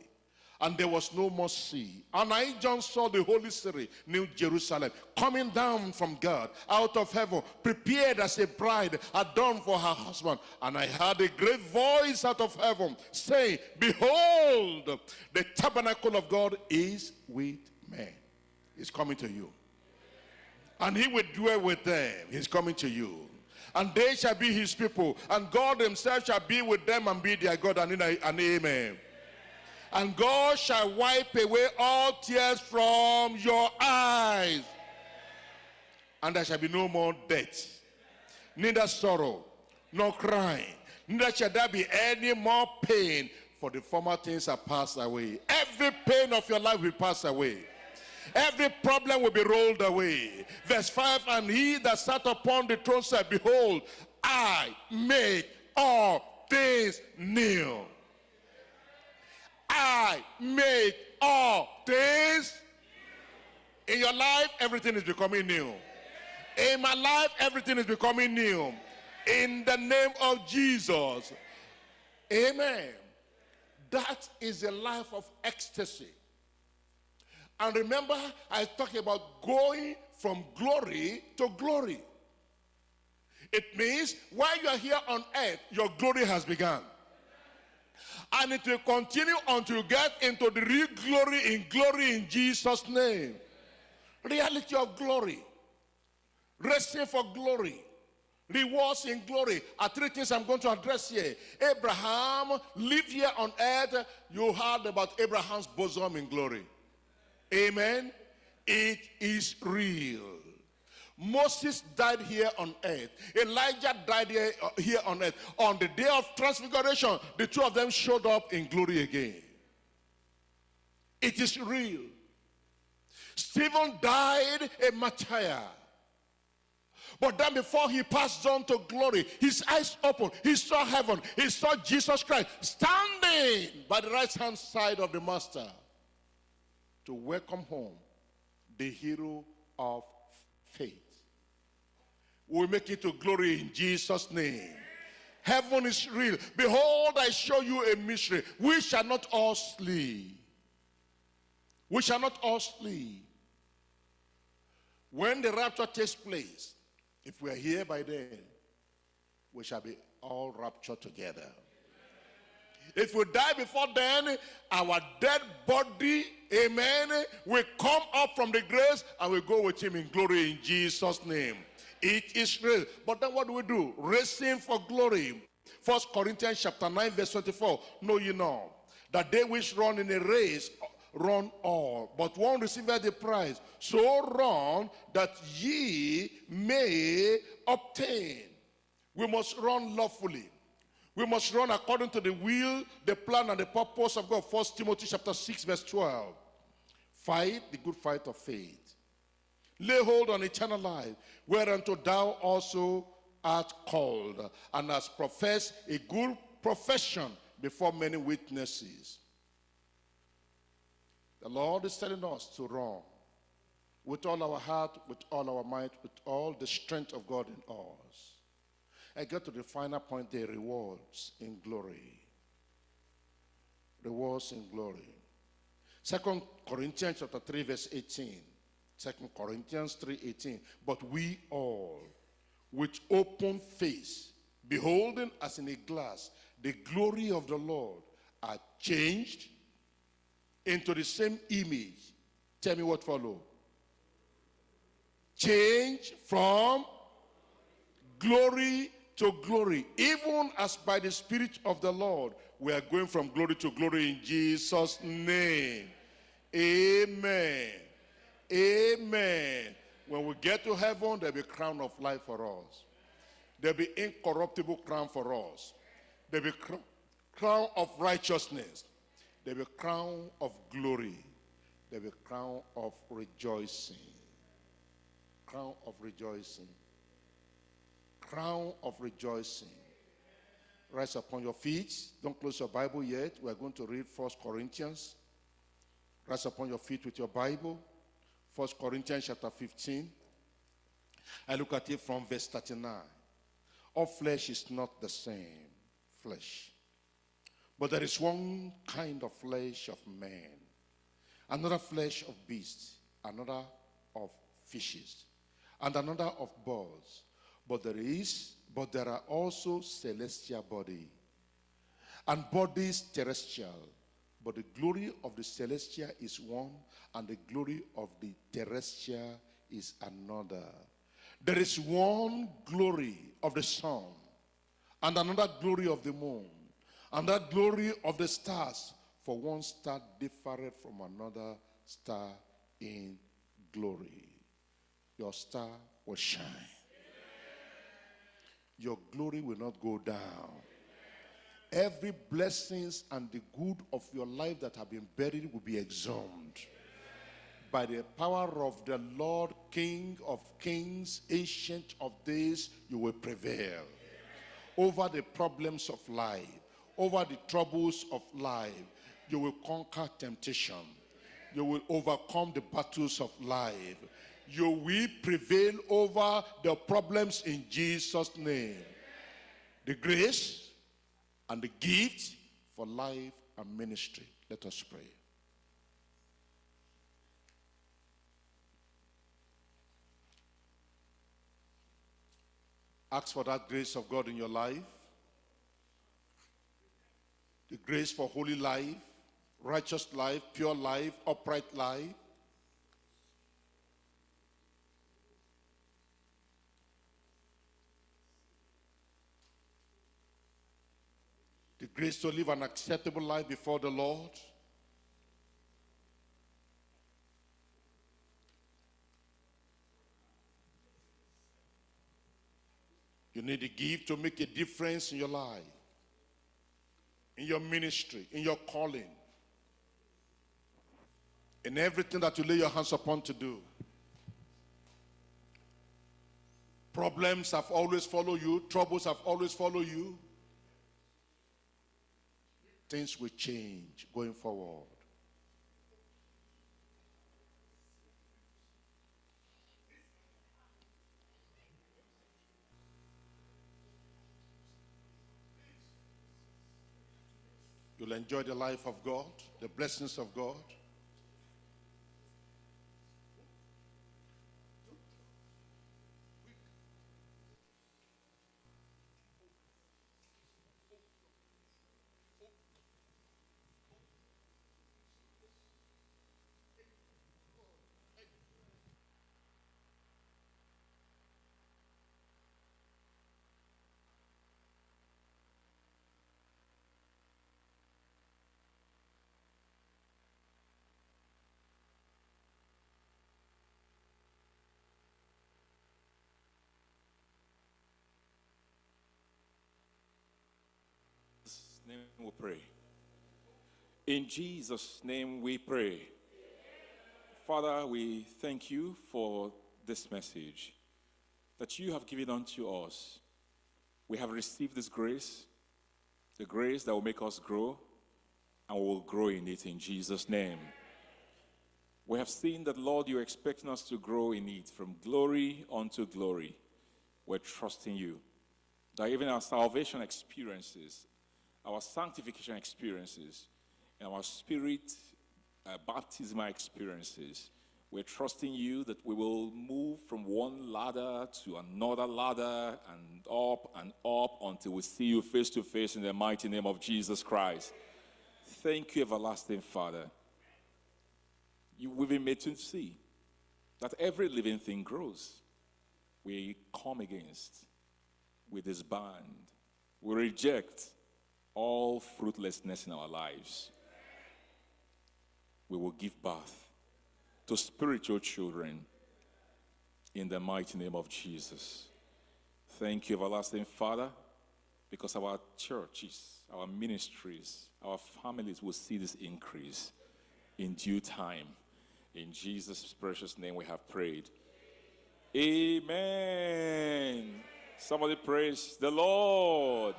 and there was no more sea. And I, John, saw the holy city, New Jerusalem, coming down from God out of heaven, prepared as a bride adorned for her husband. And I heard a great voice out of heaven saying, Behold, the tabernacle of God is with men. He's coming to you. And he will dwell with them. He's coming to you and they shall be his people, and God himself shall be with them and be their God, and, and amen and God shall wipe away all tears from your eyes. And there shall be no more death, neither sorrow, nor crying, neither shall there be any more pain, for the former things are passed away. Every pain of your life will pass away. Every problem will be rolled away. Verse 5 And he that sat upon the throne said, Behold, I make all things new. I make all things In your life, everything is becoming new. In my life, everything is becoming new. In the name of Jesus. Amen. That is a life of ecstasy. And remember, I talked about going from glory to glory. It means while you are here on earth, your glory has begun. And it will continue until you get into the real glory in glory in Jesus' name. Reality of glory. Resting for glory. Rewards in glory are three things I'm going to address here. Abraham lived here on earth. You heard about Abraham's bosom in glory. Amen. It is real. Moses died here on earth. Elijah died here, uh, here on earth. On the day of transfiguration, the two of them showed up in glory again. It is real. Stephen died a martyr. But then before he passed on to glory, his eyes opened. He saw heaven. He saw Jesus Christ standing by the right hand side of the master to welcome home the hero of faith. We make it to glory in Jesus' name. Heaven is real. Behold, I show you a mystery. We shall not all sleep. We shall not all sleep. When the rapture takes place, if we are here by then, we shall be all raptured together. If we die before then, our dead body, amen, will come up from the graves and we go with him in glory in Jesus' name. It is real. But then what do we do? Racing for glory. First Corinthians chapter 9, verse 24. Know you know that they which run in a race run all, but one receiveth the prize. So run that ye may obtain. We must run lawfully. We must run according to the will, the plan, and the purpose of God. First Timothy chapter 6, verse 12. Fight the good fight of faith. Lay hold on eternal life, whereunto thou also art called, and hast professed a good profession before many witnesses. The Lord is telling us to run with all our heart, with all our might, with all the strength of God in us. I get to the final point the rewards in glory. Rewards in glory. Second Corinthians chapter 3, verse 18. Second Corinthians 3:18. But we all, with open face, beholding as in a glass the glory of the Lord, are changed into the same image. Tell me what follow. Change from glory to glory, even as by the Spirit of the Lord, we are going from glory to glory in Jesus' name. Amen. Amen. When we get to heaven, there'll be crown of life for us. There'll be incorruptible crown for us. There'll be cr crown of righteousness. There'll be crown of glory. There'll be crown of rejoicing. Crown of rejoicing. Crown of rejoicing. Rise upon your feet. Don't close your Bible yet. We're going to read First Corinthians. Rise upon your feet with your Bible. First Corinthians chapter 15. I look at it from verse 39. All flesh is not the same flesh. But there is one kind of flesh of man, another flesh of beasts, another of fishes, and another of birds. But there is, but there are also celestial body, and bodies terrestrial. But the glory of the celestial is one, and the glory of the terrestrial is another. There is one glory of the sun, and another glory of the moon, and that glory of the stars. For one star differeth from another star in glory. Your star will shine. Your glory will not go down. Every blessings and the good of your life that have been buried will be exhumed. By the power of the Lord, King of kings, ancient of days, you will prevail over the problems of life, over the troubles of life. You will conquer temptation. You will overcome the battles of life. You will prevail over the problems in Jesus' name. The grace and the gift for life and ministry. Let us pray. Ask for that grace of God in your life. The grace for holy life, righteous life, pure life, upright life. Grace to live an acceptable life before the Lord. You need to give to make a difference in your life, in your ministry, in your calling, in everything that you lay your hands upon to do. Problems have always followed you, troubles have always followed you. Things will change going forward. You'll enjoy the life of God, the blessings of God. Name we pray. In Jesus' name we pray. Father, we thank you for this message that you have given unto us. We have received this grace, the grace that will make us grow, and we will grow in it in Jesus' name. We have seen that, Lord, you're expecting us to grow in it from glory unto glory. We're trusting you. That even our salvation experiences, our sanctification experiences, and our spirit uh, baptismal experiences, we're trusting you that we will move from one ladder to another ladder and up and up until we see you face to face in the mighty name of Jesus Christ. Thank you, everlasting Father. You, we've been made to see that every living thing grows. We come against, we disband, we reject all fruitlessness in our lives. We will give birth to spiritual children in the mighty name of Jesus. Thank you, everlasting Father, because our churches, our ministries, our families will see this increase in due time. In Jesus' precious name we have prayed. Amen. Somebody praise the Lord.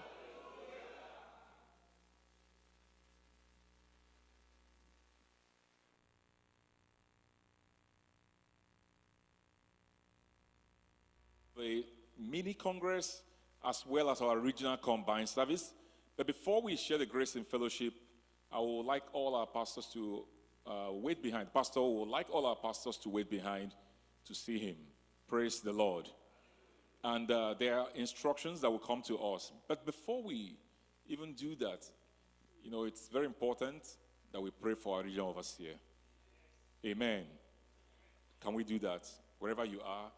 The congress as well as our regional combined service. But before we share the grace in fellowship, I would like all our pastors to uh, wait behind. Pastor would like all our pastors to wait behind to see him. Praise the Lord. And uh, there are instructions that will come to us. But before we even do that, you know, it's very important that we pray for our regional overseer. Amen. Can we do that? Wherever you are,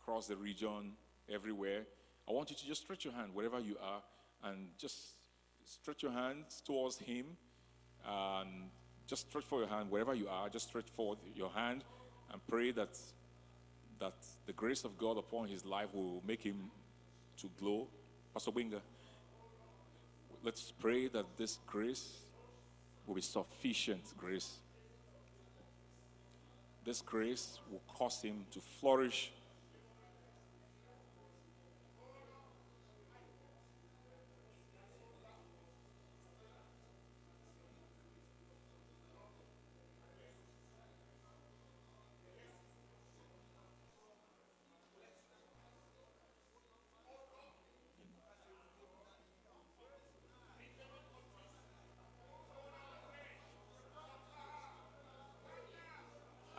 across the region, everywhere, I want you to just stretch your hand wherever you are and just stretch your hands towards him and just stretch for your hand wherever you are. Just stretch forth your hand and pray that that the grace of God upon his life will make him to glow. Pastor Winger, let's pray that this grace will be sufficient grace. This grace will cause him to flourish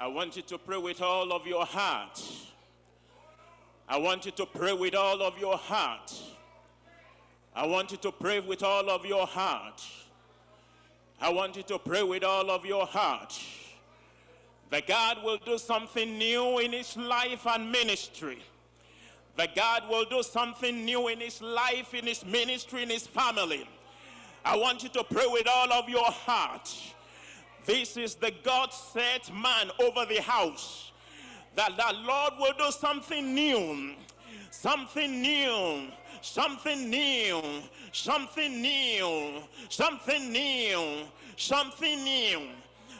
I want you to pray with all of your heart. I want you to pray with all of your heart. I want you to pray with all of your heart. I want you to pray with all of your heart. That God will do something new in his life and ministry. That God will do something new in his life, in his ministry, in his family. I want you to pray with all of your heart. This is the God set man over the house. That the Lord will do something new, something new, something new, something new, something new, something new.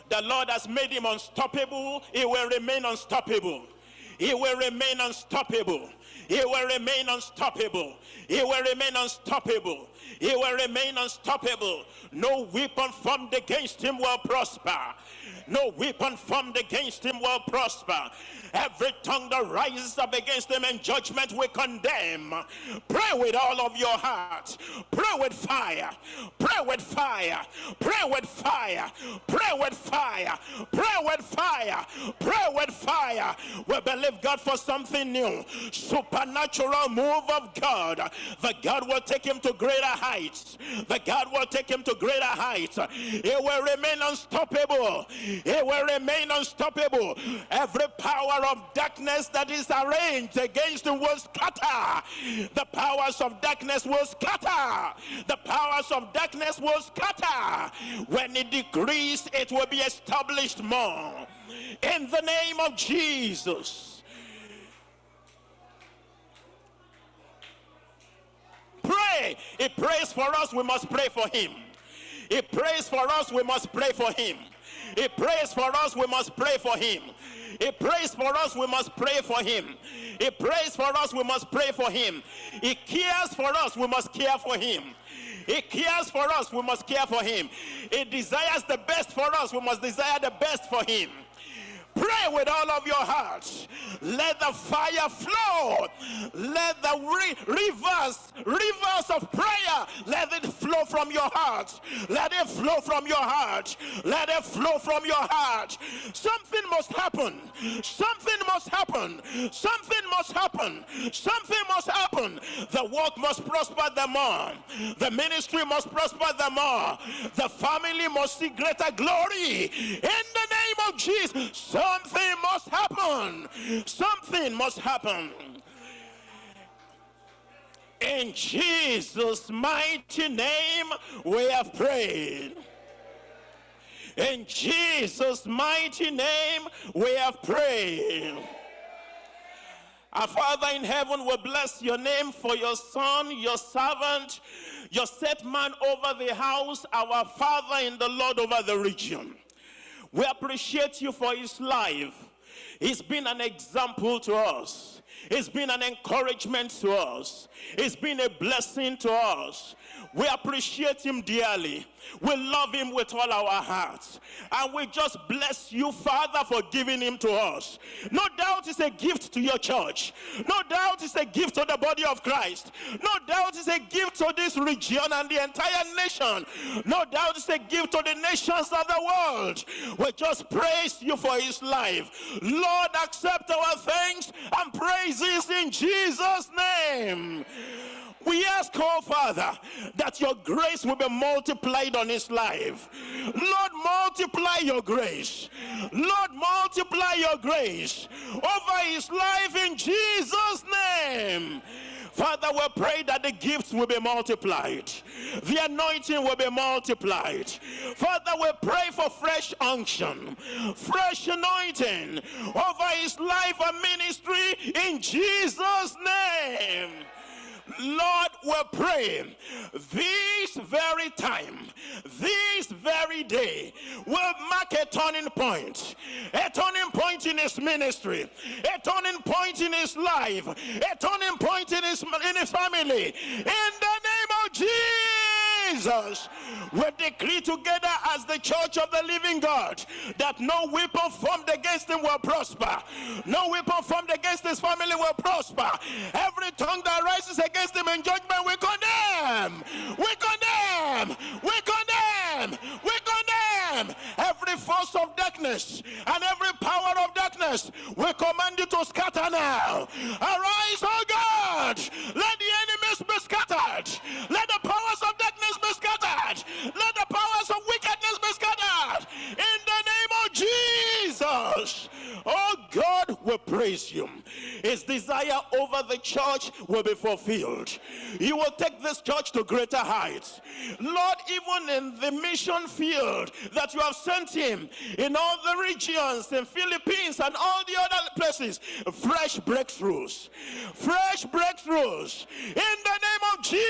The Lord has made him unstoppable, he will remain unstoppable. He will remain unstoppable. He will remain unstoppable. He will remain unstoppable. He will remain unstoppable. No weapon formed against him will prosper. No weapon formed against him will prosper. Every tongue that rises up against him in judgment we condemn. Pray with all of your heart. Pray with fire. Pray with fire. Pray with fire. Pray with fire. Pray with fire. Pray with fire. We believe God for something new. Supernatural move of God. That God will take him to greater heights. That God will take him to greater heights. He will remain unstoppable. He will remain unstoppable. Every power of darkness that is arranged against him will scatter. The powers of darkness will scatter. The powers of darkness will scatter. When it decrease, it will be established more. In the name of Jesus. Pray. He prays for us, we must pray for him. He prays for us, we must pray for him. He prays for us, we must pray for him. He prays for us, we must pray for him. He prays for us, we must pray for him. He cares for us, we must care for him. He cares for us, we must care for him. He desires the best for us, we must desire the best for him. Pray with all of your heart. Let the fire flow. Let the re- rivers, rivers of prayer, let it flow from your heart. Let it flow from your heart. Let it flow from your heart. Something must happen. Something must happen. Something must happen. Something must happen. The work must prosper the more. The ministry must prosper the more. The family must see greater glory. In the name of Jesus. Something must happen. Something must happen. In Jesus' mighty name, we have prayed. In Jesus' mighty name, we have prayed. Our Father in heaven will bless your name for your son, your servant, your set man over the house, our Father in the Lord over the region. We appreciate you for his life. He's been an example to us. He's been an encouragement to us. He's been a blessing to us. We appreciate him dearly. We love him with all our hearts. And we just bless you, Father, for giving him to us. No doubt it's a gift to your church. No doubt it's a gift to the body of Christ. No doubt it's a gift to this region and the entire nation. No doubt it's a gift to the nations of the world. We just praise you for his life. Lord, accept our thanks and praises in Jesus' name. We ask, oh Father, that your grace will be multiplied on his life. Lord, multiply your grace. Lord, multiply your grace over his life in Jesus' name. Father, we pray that the gifts will be multiplied, the anointing will be multiplied. Father, we pray for fresh unction, fresh anointing over his life and ministry in Jesus' name. Lord, we're praying this very time, this very day will mark a turning point. A turning point in his ministry, a turning point in his life, a turning point in his, in his family. In the name of Jesus, we decree together as the church of the living God that no weapon formed against him will prosper. No weapon formed against his family will prosper. Every tongue that rises against him in judgment, we condemn. We condemn. We condemn. We condemn. Every force of darkness and every power of darkness, we command you to scatter now. Arise, oh God. Let the enemies be scattered. Let the powers of be scattered. Let the powers of wickedness be scattered. In the name of Jesus. Oh God, we praise you. His desire over the church will be fulfilled. You will take this church to greater heights. Lord, even in the mission field that you have sent him, in all the regions, in Philippines and all the other places, fresh breakthroughs. Fresh breakthroughs. In the name of Jesus.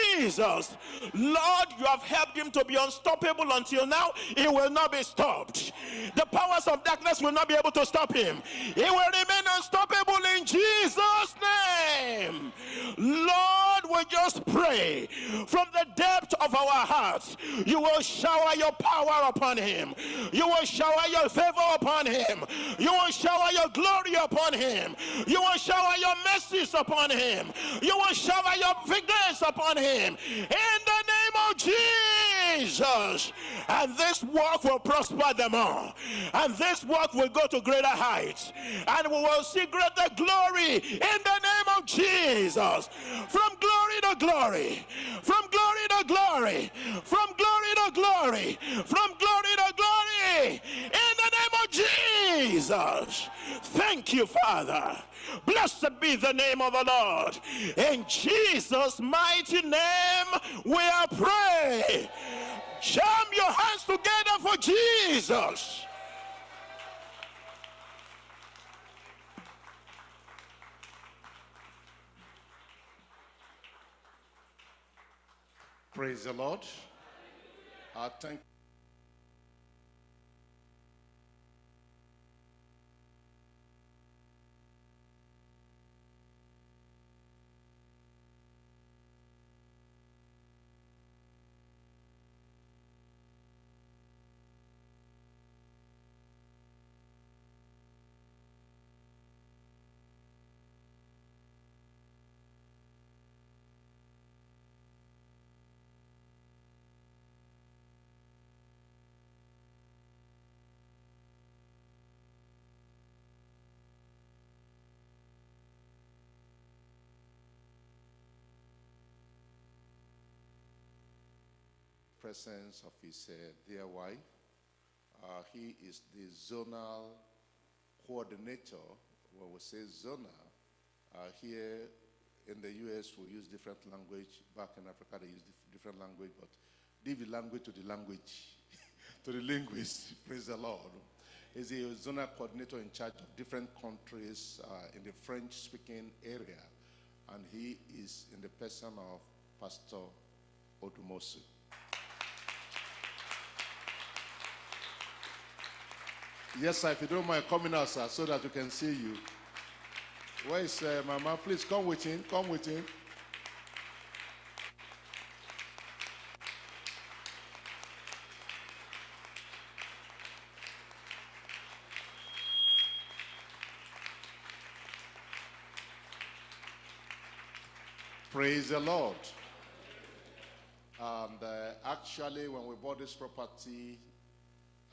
Lord, you have helped him to be unstoppable until now. He will not be stopped. The powers of darkness will not be able to stop him. He will remain unstoppable in Jesus' name. Lord, we just pray from the depth of our hearts, you will shower your power upon him. You will shower your favor upon him. You will shower your glory upon him. You will shower your mercies upon him. You will shower your victories upon him. In the name of Jesus. And this work will prosper them all. And this work will go to greater heights. And we will see greater glory in the name of Jesus. From glory to glory. From glory to glory. From glory to glory. From glory to glory. In the name of Jesus. Thank you, Father. Blessed be the name of the Lord. In Jesus' mighty name, we are praying. Jam your hands together for Jesus. Praise the Lord. I thank presence of his uh, dear wife. Uh, he is the zonal coordinator. When we say zonal, uh, here in the US we use different language. Back in Africa they use dif- different language, but leave the language to the language, <laughs> to the linguist. <laughs> Praise the Lord. He's a zonal coordinator in charge of different countries uh, in the French-speaking area, and he is in the person of Pastor Odumosu. Yes, sir. If you don't mind coming out, sir, so that we can see you. Where is uh, Mama? Please come with him. Come with him. Praise the Lord. And uh, actually, when we bought this property,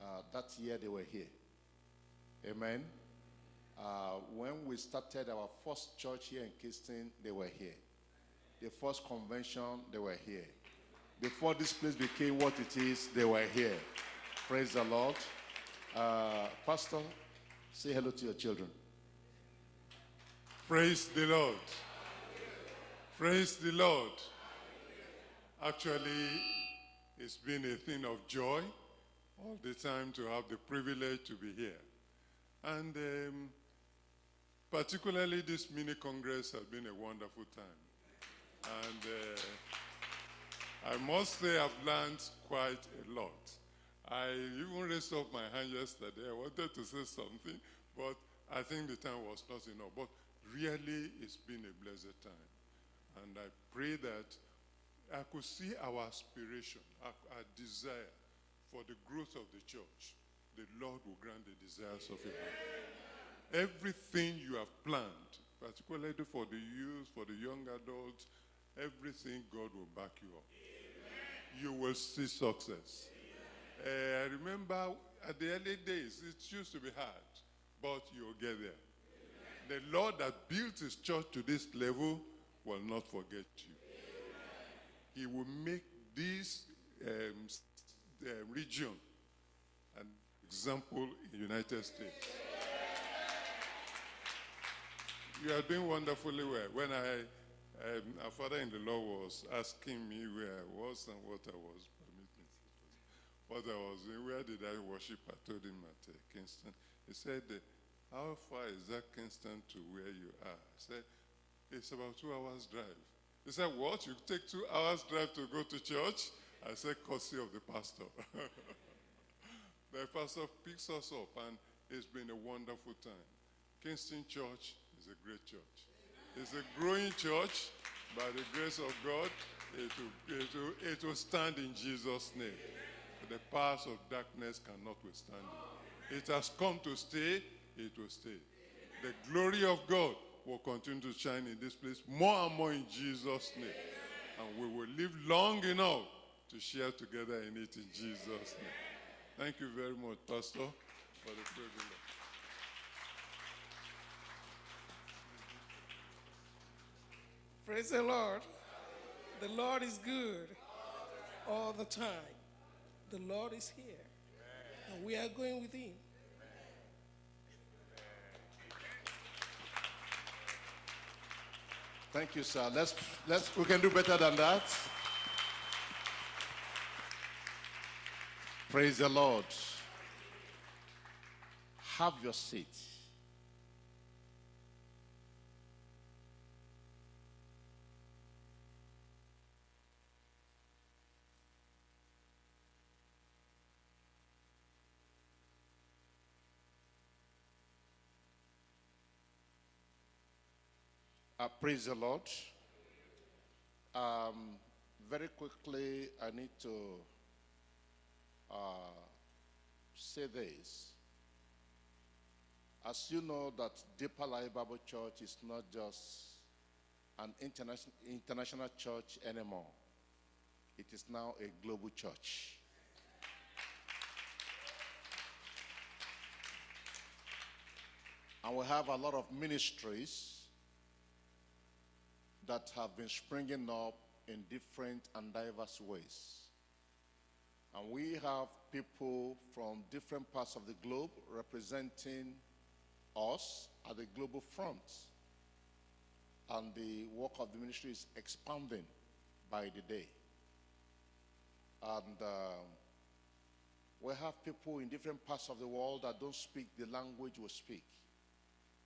uh, that year they were here. Amen. Uh, when we started our first church here in Kingston, they were here. The first convention, they were here. Before this place became what it is, they were here. Praise the Lord. Uh, Pastor, say hello to your children. Praise the Lord. Praise the Lord. Actually, it's been a thing of joy all the time to have the privilege to be here. And um, particularly this mini congress has been a wonderful time. And uh, I must say I've learned quite a lot. I even raised up my hand yesterday. I wanted to say something, but I think the time was not enough. But really, it's been a blessed time. And I pray that I could see our aspiration, our, our desire for the growth of the church. The Lord will grant the desires of your heart. Everything you have planned, particularly for the youth, for the young adults, everything God will back you up. You will see success. Uh, I remember at the early days, it used to be hard, but you'll get there. The Lord that built his church to this level will not forget you. He will make this um, uh, region example in United States. You are doing wonderfully well. When I, um, father-in-law was asking me where I was and what I was, what I was where did I worship? I told him at uh, Kingston. He said, how far is that Kingston to where you are? I said, it's about two hours drive. He said, what? You take two hours drive to go to church? I said, courtesy of the pastor. <laughs> the pastor picks us up and it's been a wonderful time. Kingston Church is a great church. It's a growing church. By the grace of God, it will, it will, it will stand in Jesus' name. The powers of darkness cannot withstand it. It has come to stay, it will stay. The glory of God will continue to shine in this place more and more in Jesus' name. And we will live long enough to share together in it in Jesus' name. Thank you very much, Pastor, for the privilege. Praise the Lord. The Lord is good all the time. The Lord is here. And we are going with Him. Thank you, sir. Let's, let's, we can do better than that. Praise the Lord. Have your seat. Uh, praise the Lord. Um, very quickly, I need to uh, say this. As you know, that Deeper Life Bible Church is not just an international, international church anymore. It is now a global church. And we have a lot of ministries that have been springing up in different and diverse ways. And we have people from different parts of the globe representing us at the global front. And the work of the ministry is expanding by the day. And uh, we have people in different parts of the world that don't speak the language we speak.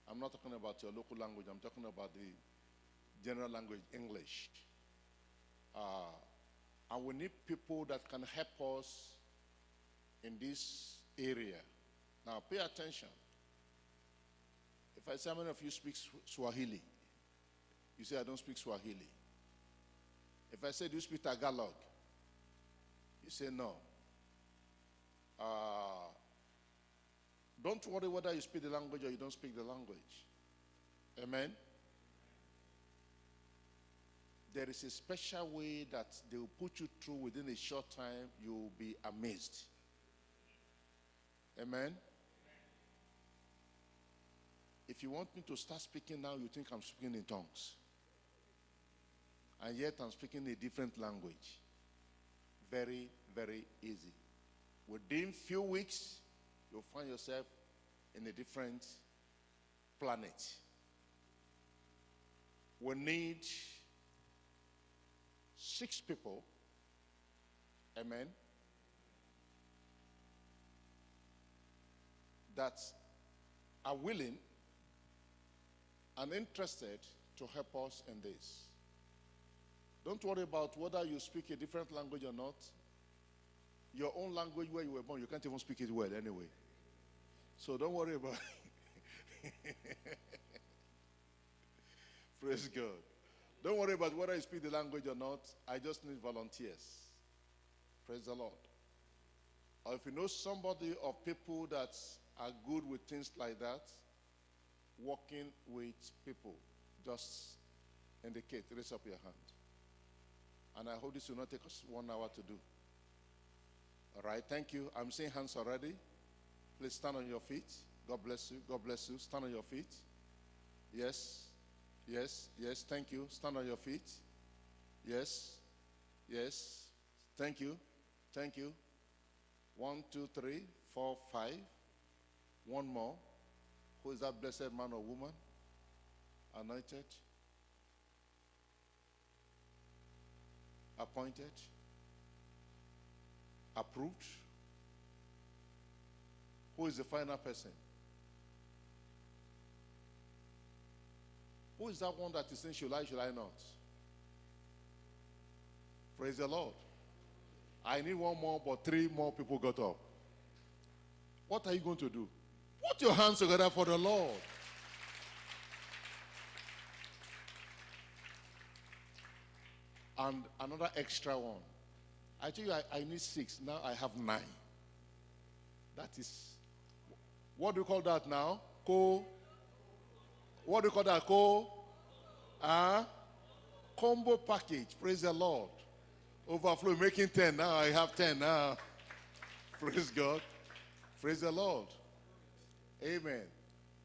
I'm not talking about your local language, I'm talking about the general language, English. Uh, and we need people that can help us in this area. Now, pay attention. If I say, many of you speak Swahili? You say, I don't speak Swahili. If I say, do you speak Tagalog? You say, no. Uh, don't worry whether you speak the language or you don't speak the language. Amen? There is a special way that they will put you through within a short time, you will be amazed. Amen? If you want me to start speaking now, you think I'm speaking in tongues. And yet I'm speaking a different language. Very, very easy. Within few weeks, you'll find yourself in a different planet. We need six people, amen, that are willing and interested to help us in this. Don't worry about whether you speak a different language or not. Your own language where you were born, you can't even speak it well anyway. So don't worry about <laughs> it. Praise God. Don't worry about whether you speak the language or not. I just need volunteers. Praise the Lord. Or if you know somebody or people that are good with things like that, working with people, just indicate, raise up your hand. And I hope this will not take us one hour to do. All right, thank you. I'm seeing hands already. Please stand on your feet. God bless you. God bless you. Stand on your feet. Yes. Yes. Yes. Thank you. Stand on your feet. Yes. Yes. Thank you. Thank you. One, two, three, four, five. One more. Who is that blessed man or woman? Anointed? Appointed? Approved? Who is the final person? Who is that one that is saying, Should I, should I not? Praise the Lord. I need one more, but three more people got up. What are you going to do? Put your hands together for the Lord. And another extra one. I tell you, I, I need six. Now I have nine. That is, what do you call that now? Co. What do you call that? Co. Ah. Uh, combo package. Praise the Lord. Overflow, making 10. Now I have 10 now. <laughs> Praise God. Praise the Lord. Amen.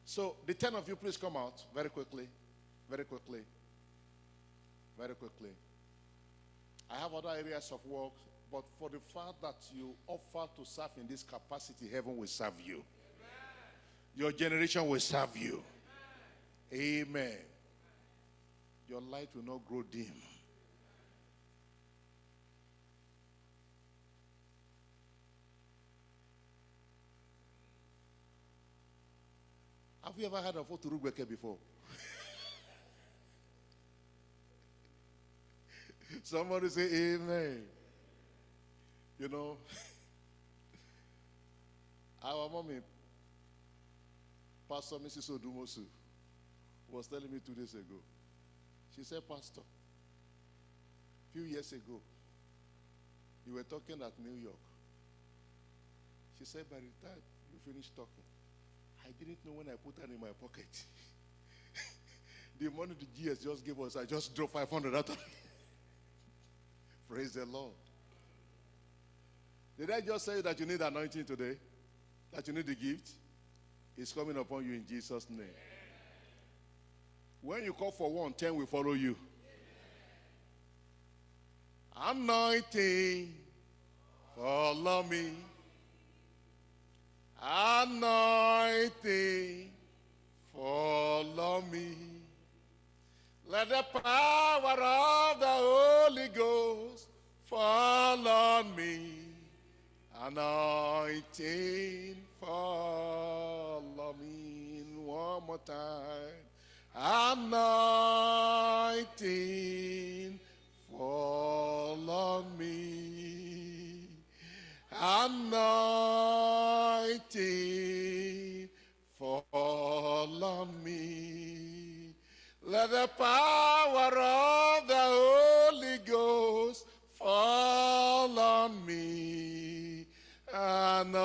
So, the 10 of you, please come out very quickly. Very quickly. Very quickly. I have other areas of work, but for the fact that you offer to serve in this capacity, heaven will serve you. Amen. Your generation will serve you. Amen. Your light will not grow dim. Have you ever heard of Oturugbeke before? <laughs> Somebody say amen. You know, <laughs> our mommy, Pastor Mrs. Odumosu, was telling me two days ago. She said, Pastor, a few years ago, you were talking at New York. She said, by the time you finished talking, I didn't know when I put that in my pocket. <laughs> the money the GS just gave us, I just dropped 500 out of it. <laughs> Praise the Lord. Did I just say that you need anointing today? That you need the gift? It's coming upon you in Jesus' name. When you call for one, ten will follow you. Anointing, follow me. Anointing, follow me. Let the power of the Holy Ghost fall on me. Anointing, follow me. One more time. Anointing, fall on me. Anointing, fall on me. Let the power of the Holy Ghost fall on me. Anointing,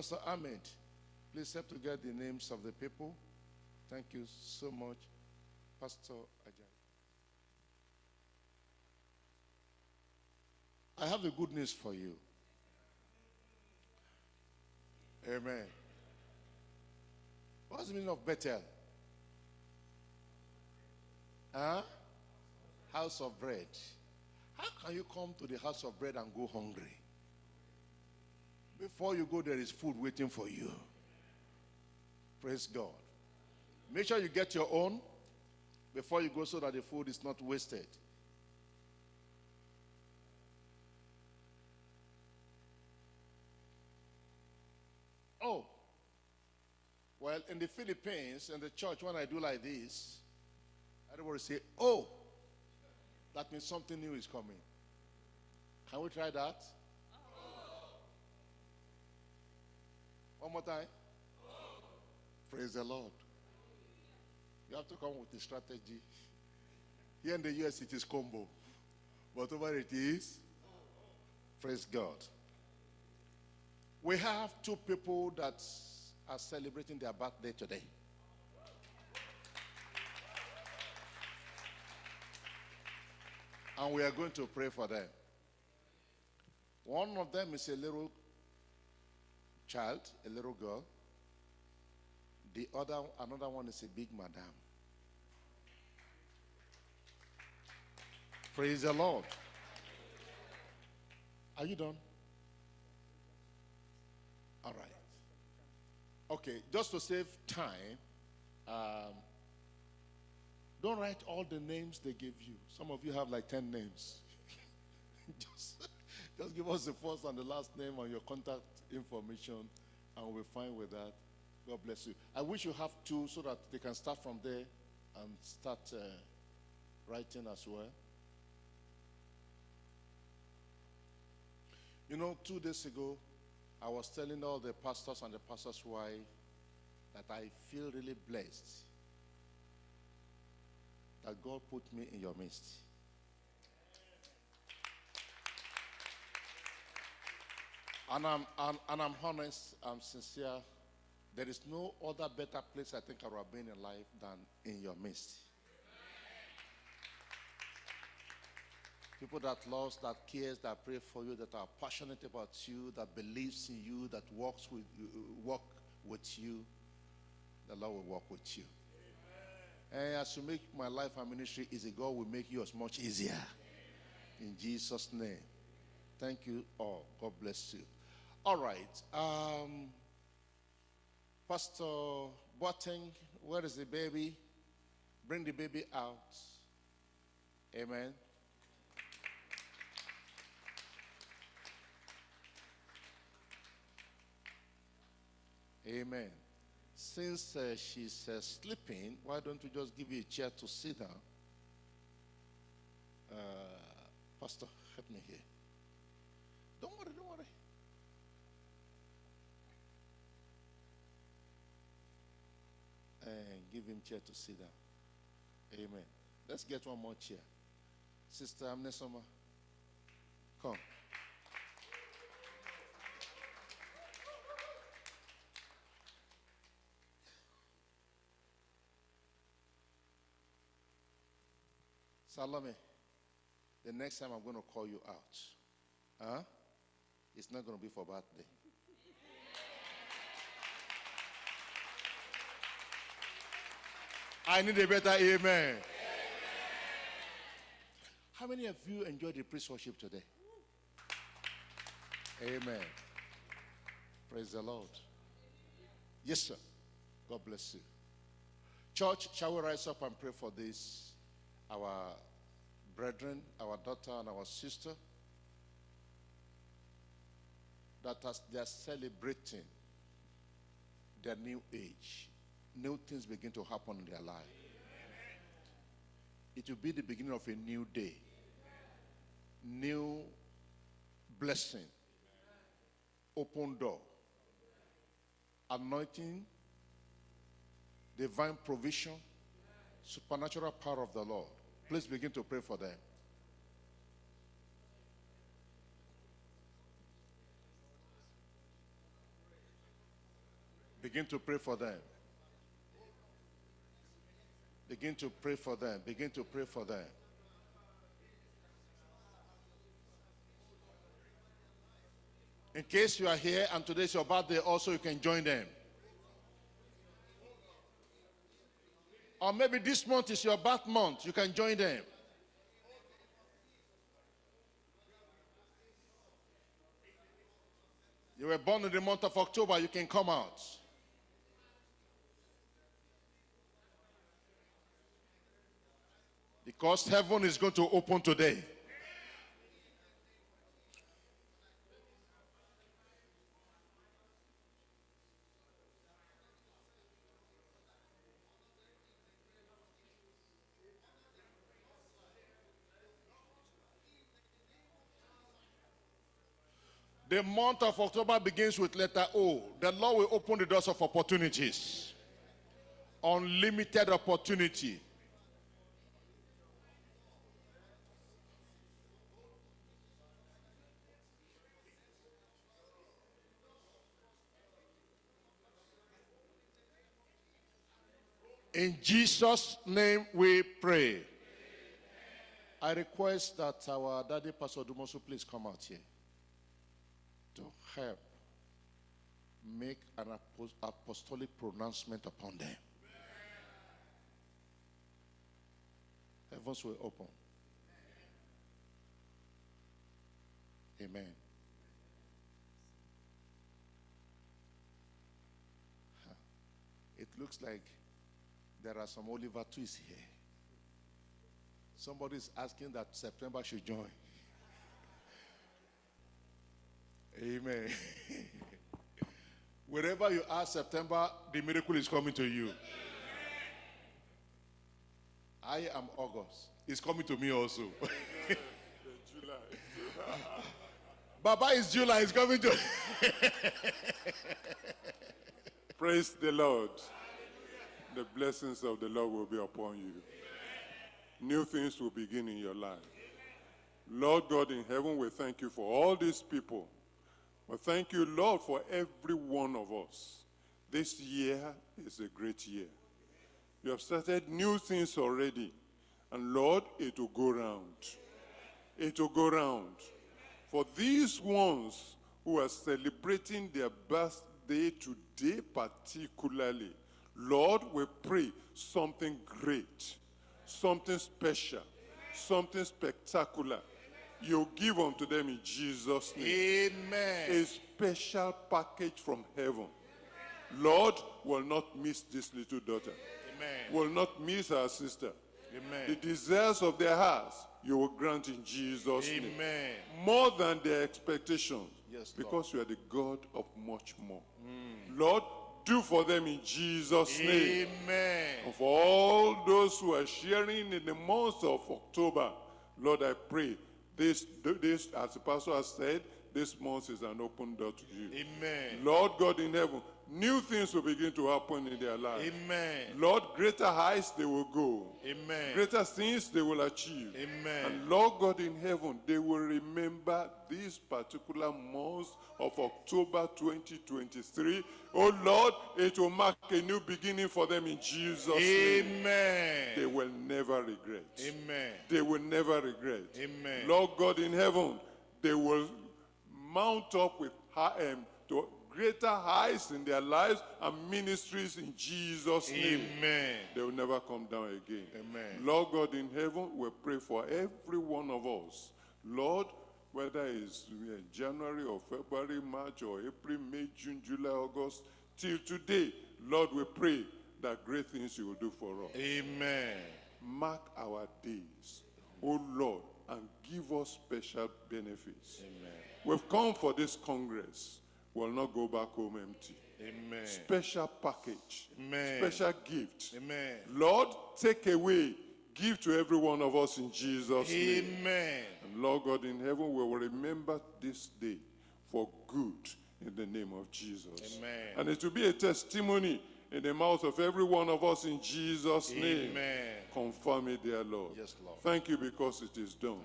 Pastor Ahmed, please help to get the names of the people. Thank you so much, Pastor Ajay. I have the good news for you. Amen. What's the meaning of Bethel? Huh? House of bread. How can you come to the house of bread and go hungry? Before you go, there is food waiting for you. Praise God. Make sure you get your own before you go so that the food is not wasted. Oh, well, in the Philippines, in the church, when I do like this, everybody say, oh, that means something new is coming. Can we try that? One more time. Praise the Lord. You have to come with a strategy. Here in the US, it is combo. Whatever it is, praise God. We have two people that are celebrating their birthday today. And we are going to pray for them. One of them is a little child, a little girl. The other, another one is a big madam. Praise the Lord. Are you done? All right. Okay, just to save time, um, don't write all the names they give you. Some of you have like 10 names. <laughs> just, just give us the first and the last name and your contact information, and we'll be fine with that. God bless you. I wish you have two so that they can start from there and start uh, writing as well. You know, two days ago, I was telling all the pastors and the pastors' wife that I feel really blessed that God put me in your midst. And I'm, and, I'm honest, I'm sincere. There is no other better place I think I would have been in life than in your midst. People that loves, that cares, that pray for you, that are passionate about you, that believes in you, that walks with you, work with you. The Lord will walk with you. And as you make my life and ministry easy, God will make yours much easier. In Jesus' name. Thank you all. God bless you. All right. Um, Pastor Boateng, where is the baby? Bring the baby out. Amen. Amen. Since uh, she's uh, sleeping, why don't we just give you a chair to sit down? Uh, Pastor, help me here. Don't worry, don't worry. And give him chair to sit down. Amen. Let's get one more chair. Sister Amnesoma, come. Salome, the next time I'm going to call you out, huh? It's not going to be for birthday. I need a better amen. amen. How many of you enjoyed the praise worship today? Amen. Praise the Lord. Yes, sir. God bless you. Church, shall we rise up and pray for this? Our brethren, our daughter, and our sister that as they are celebrating their new age, new things begin to happen in their life. It will be the beginning of a new day, new blessing, open door, anointing, divine provision, supernatural power of the Lord. Please begin to pray for them. Begin to pray for them. Begin to pray for them. Begin to pray for them. In case you are here and today is your birthday, also you can join them. Or maybe this month is your birth month, you can join them. You were born in the month of October, you can come out. Because heaven is going to open today. The month of October begins with letter O. The Lord will open the doors of opportunities. Unlimited opportunity. In Jesus' name we pray. I request that our daddy, Pastor Dumosu, please come out here to help make an apostolic pronouncement upon them. Heavens will open. Amen. It looks like there are some Oliver twists here. Somebody is asking that September should join. Amen. <laughs> Wherever you are, September, the miracle is coming to you. I am August. It's coming to me also. July. <laughs> Baba is July. It's coming to. <laughs> Praise the Lord. The blessings of the Lord will be upon you. New things will begin in your life. Lord God in heaven, we thank you for all these people. We thank you, Lord, for every one of us. This year is a great year. You have started new things already. And Lord, it will go round. It will go round. For these ones who are celebrating their birthday today, particularly, Lord, we pray something great, something special, something spectacular. You give unto them in Jesus' name. Amen. A special package from heaven. Lord will not miss this little daughter. Amen. Will not miss her sister. Amen. The desires of their hearts you will grant in Jesus' name. Amen. More than their expectations. Yes, Lord. because you are the God of much more. Hmm. Lord, do for them in Jesus' name. Amen. And for all those who are sharing in the month of October, Lord, I pray this, this, as the pastor has said, this month is an open door to you. Amen. Lord God in heaven, new things will begin to happen in their life. Amen. Lord, greater heights they will go. Amen. Greater things they will achieve. Amen. And Lord God in heaven, they will remember this particular month of October 2023. Oh Lord, it will mark a new beginning for them in Jesus' name. Amen. They will never regret. Amen. They will never regret. Amen. Lord God in heaven, they will mount up with high, um, greater heights in their lives and ministries in Jesus' name. Amen. They will never come down again. Amen. Lord God in heaven, we pray for every one of us. Lord, whether it's January or February, March or April, May, June, July, August, till today, Lord, we pray that great things you will do for us. Amen. Mark our days, oh Lord, and give us special benefits. Amen. We've come for this Congress. We'll not go back home empty. Amen. Special package, Amen. special gift. Amen. Lord, take away, give to every one of us in Jesus' name. Amen. And Lord God in heaven, we will remember this day for good in the name of Jesus. Amen. And it will be a testimony in the mouth of every one of us in Jesus' name. Amen. Confirm it, dear Lord. Yes, Lord. Thank you because it is done.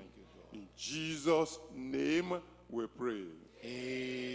you. In Jesus' name we pray. Amen.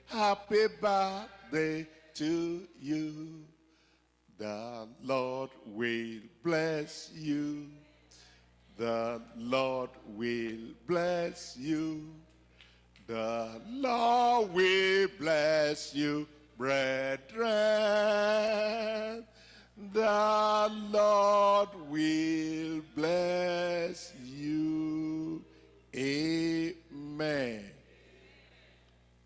happy birthday to you. The Lord will bless you. The Lord will bless you. The Lord will bless you, brethren. The Lord will bless you. Amen.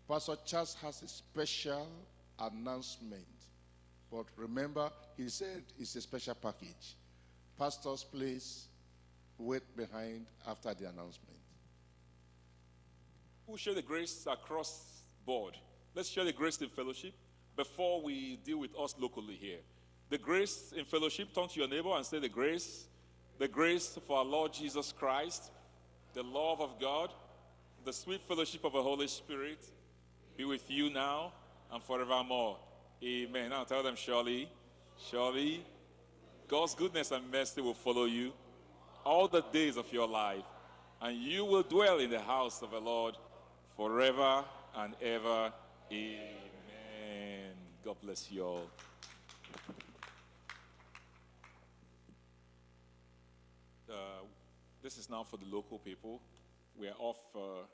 Pastor Charles has a special announcement. But remember, he said it's a special package. Pastors, please wait behind after the announcement. We'll share the grace across board. Let's share the grace in fellowship before we deal with us locally here. The grace in fellowship, turn to your neighbor and say the grace The grace for our Lord Jesus Christ, the love of God, the sweet fellowship of the Holy Spirit be with you now and forevermore. Amen. Now tell them, surely, surely, God's goodness and mercy will follow you all the days of your life, and you will dwell in the house of the Lord forever and ever. Amen. God bless you all. Uh, this is now for the local people. We are off. Uh,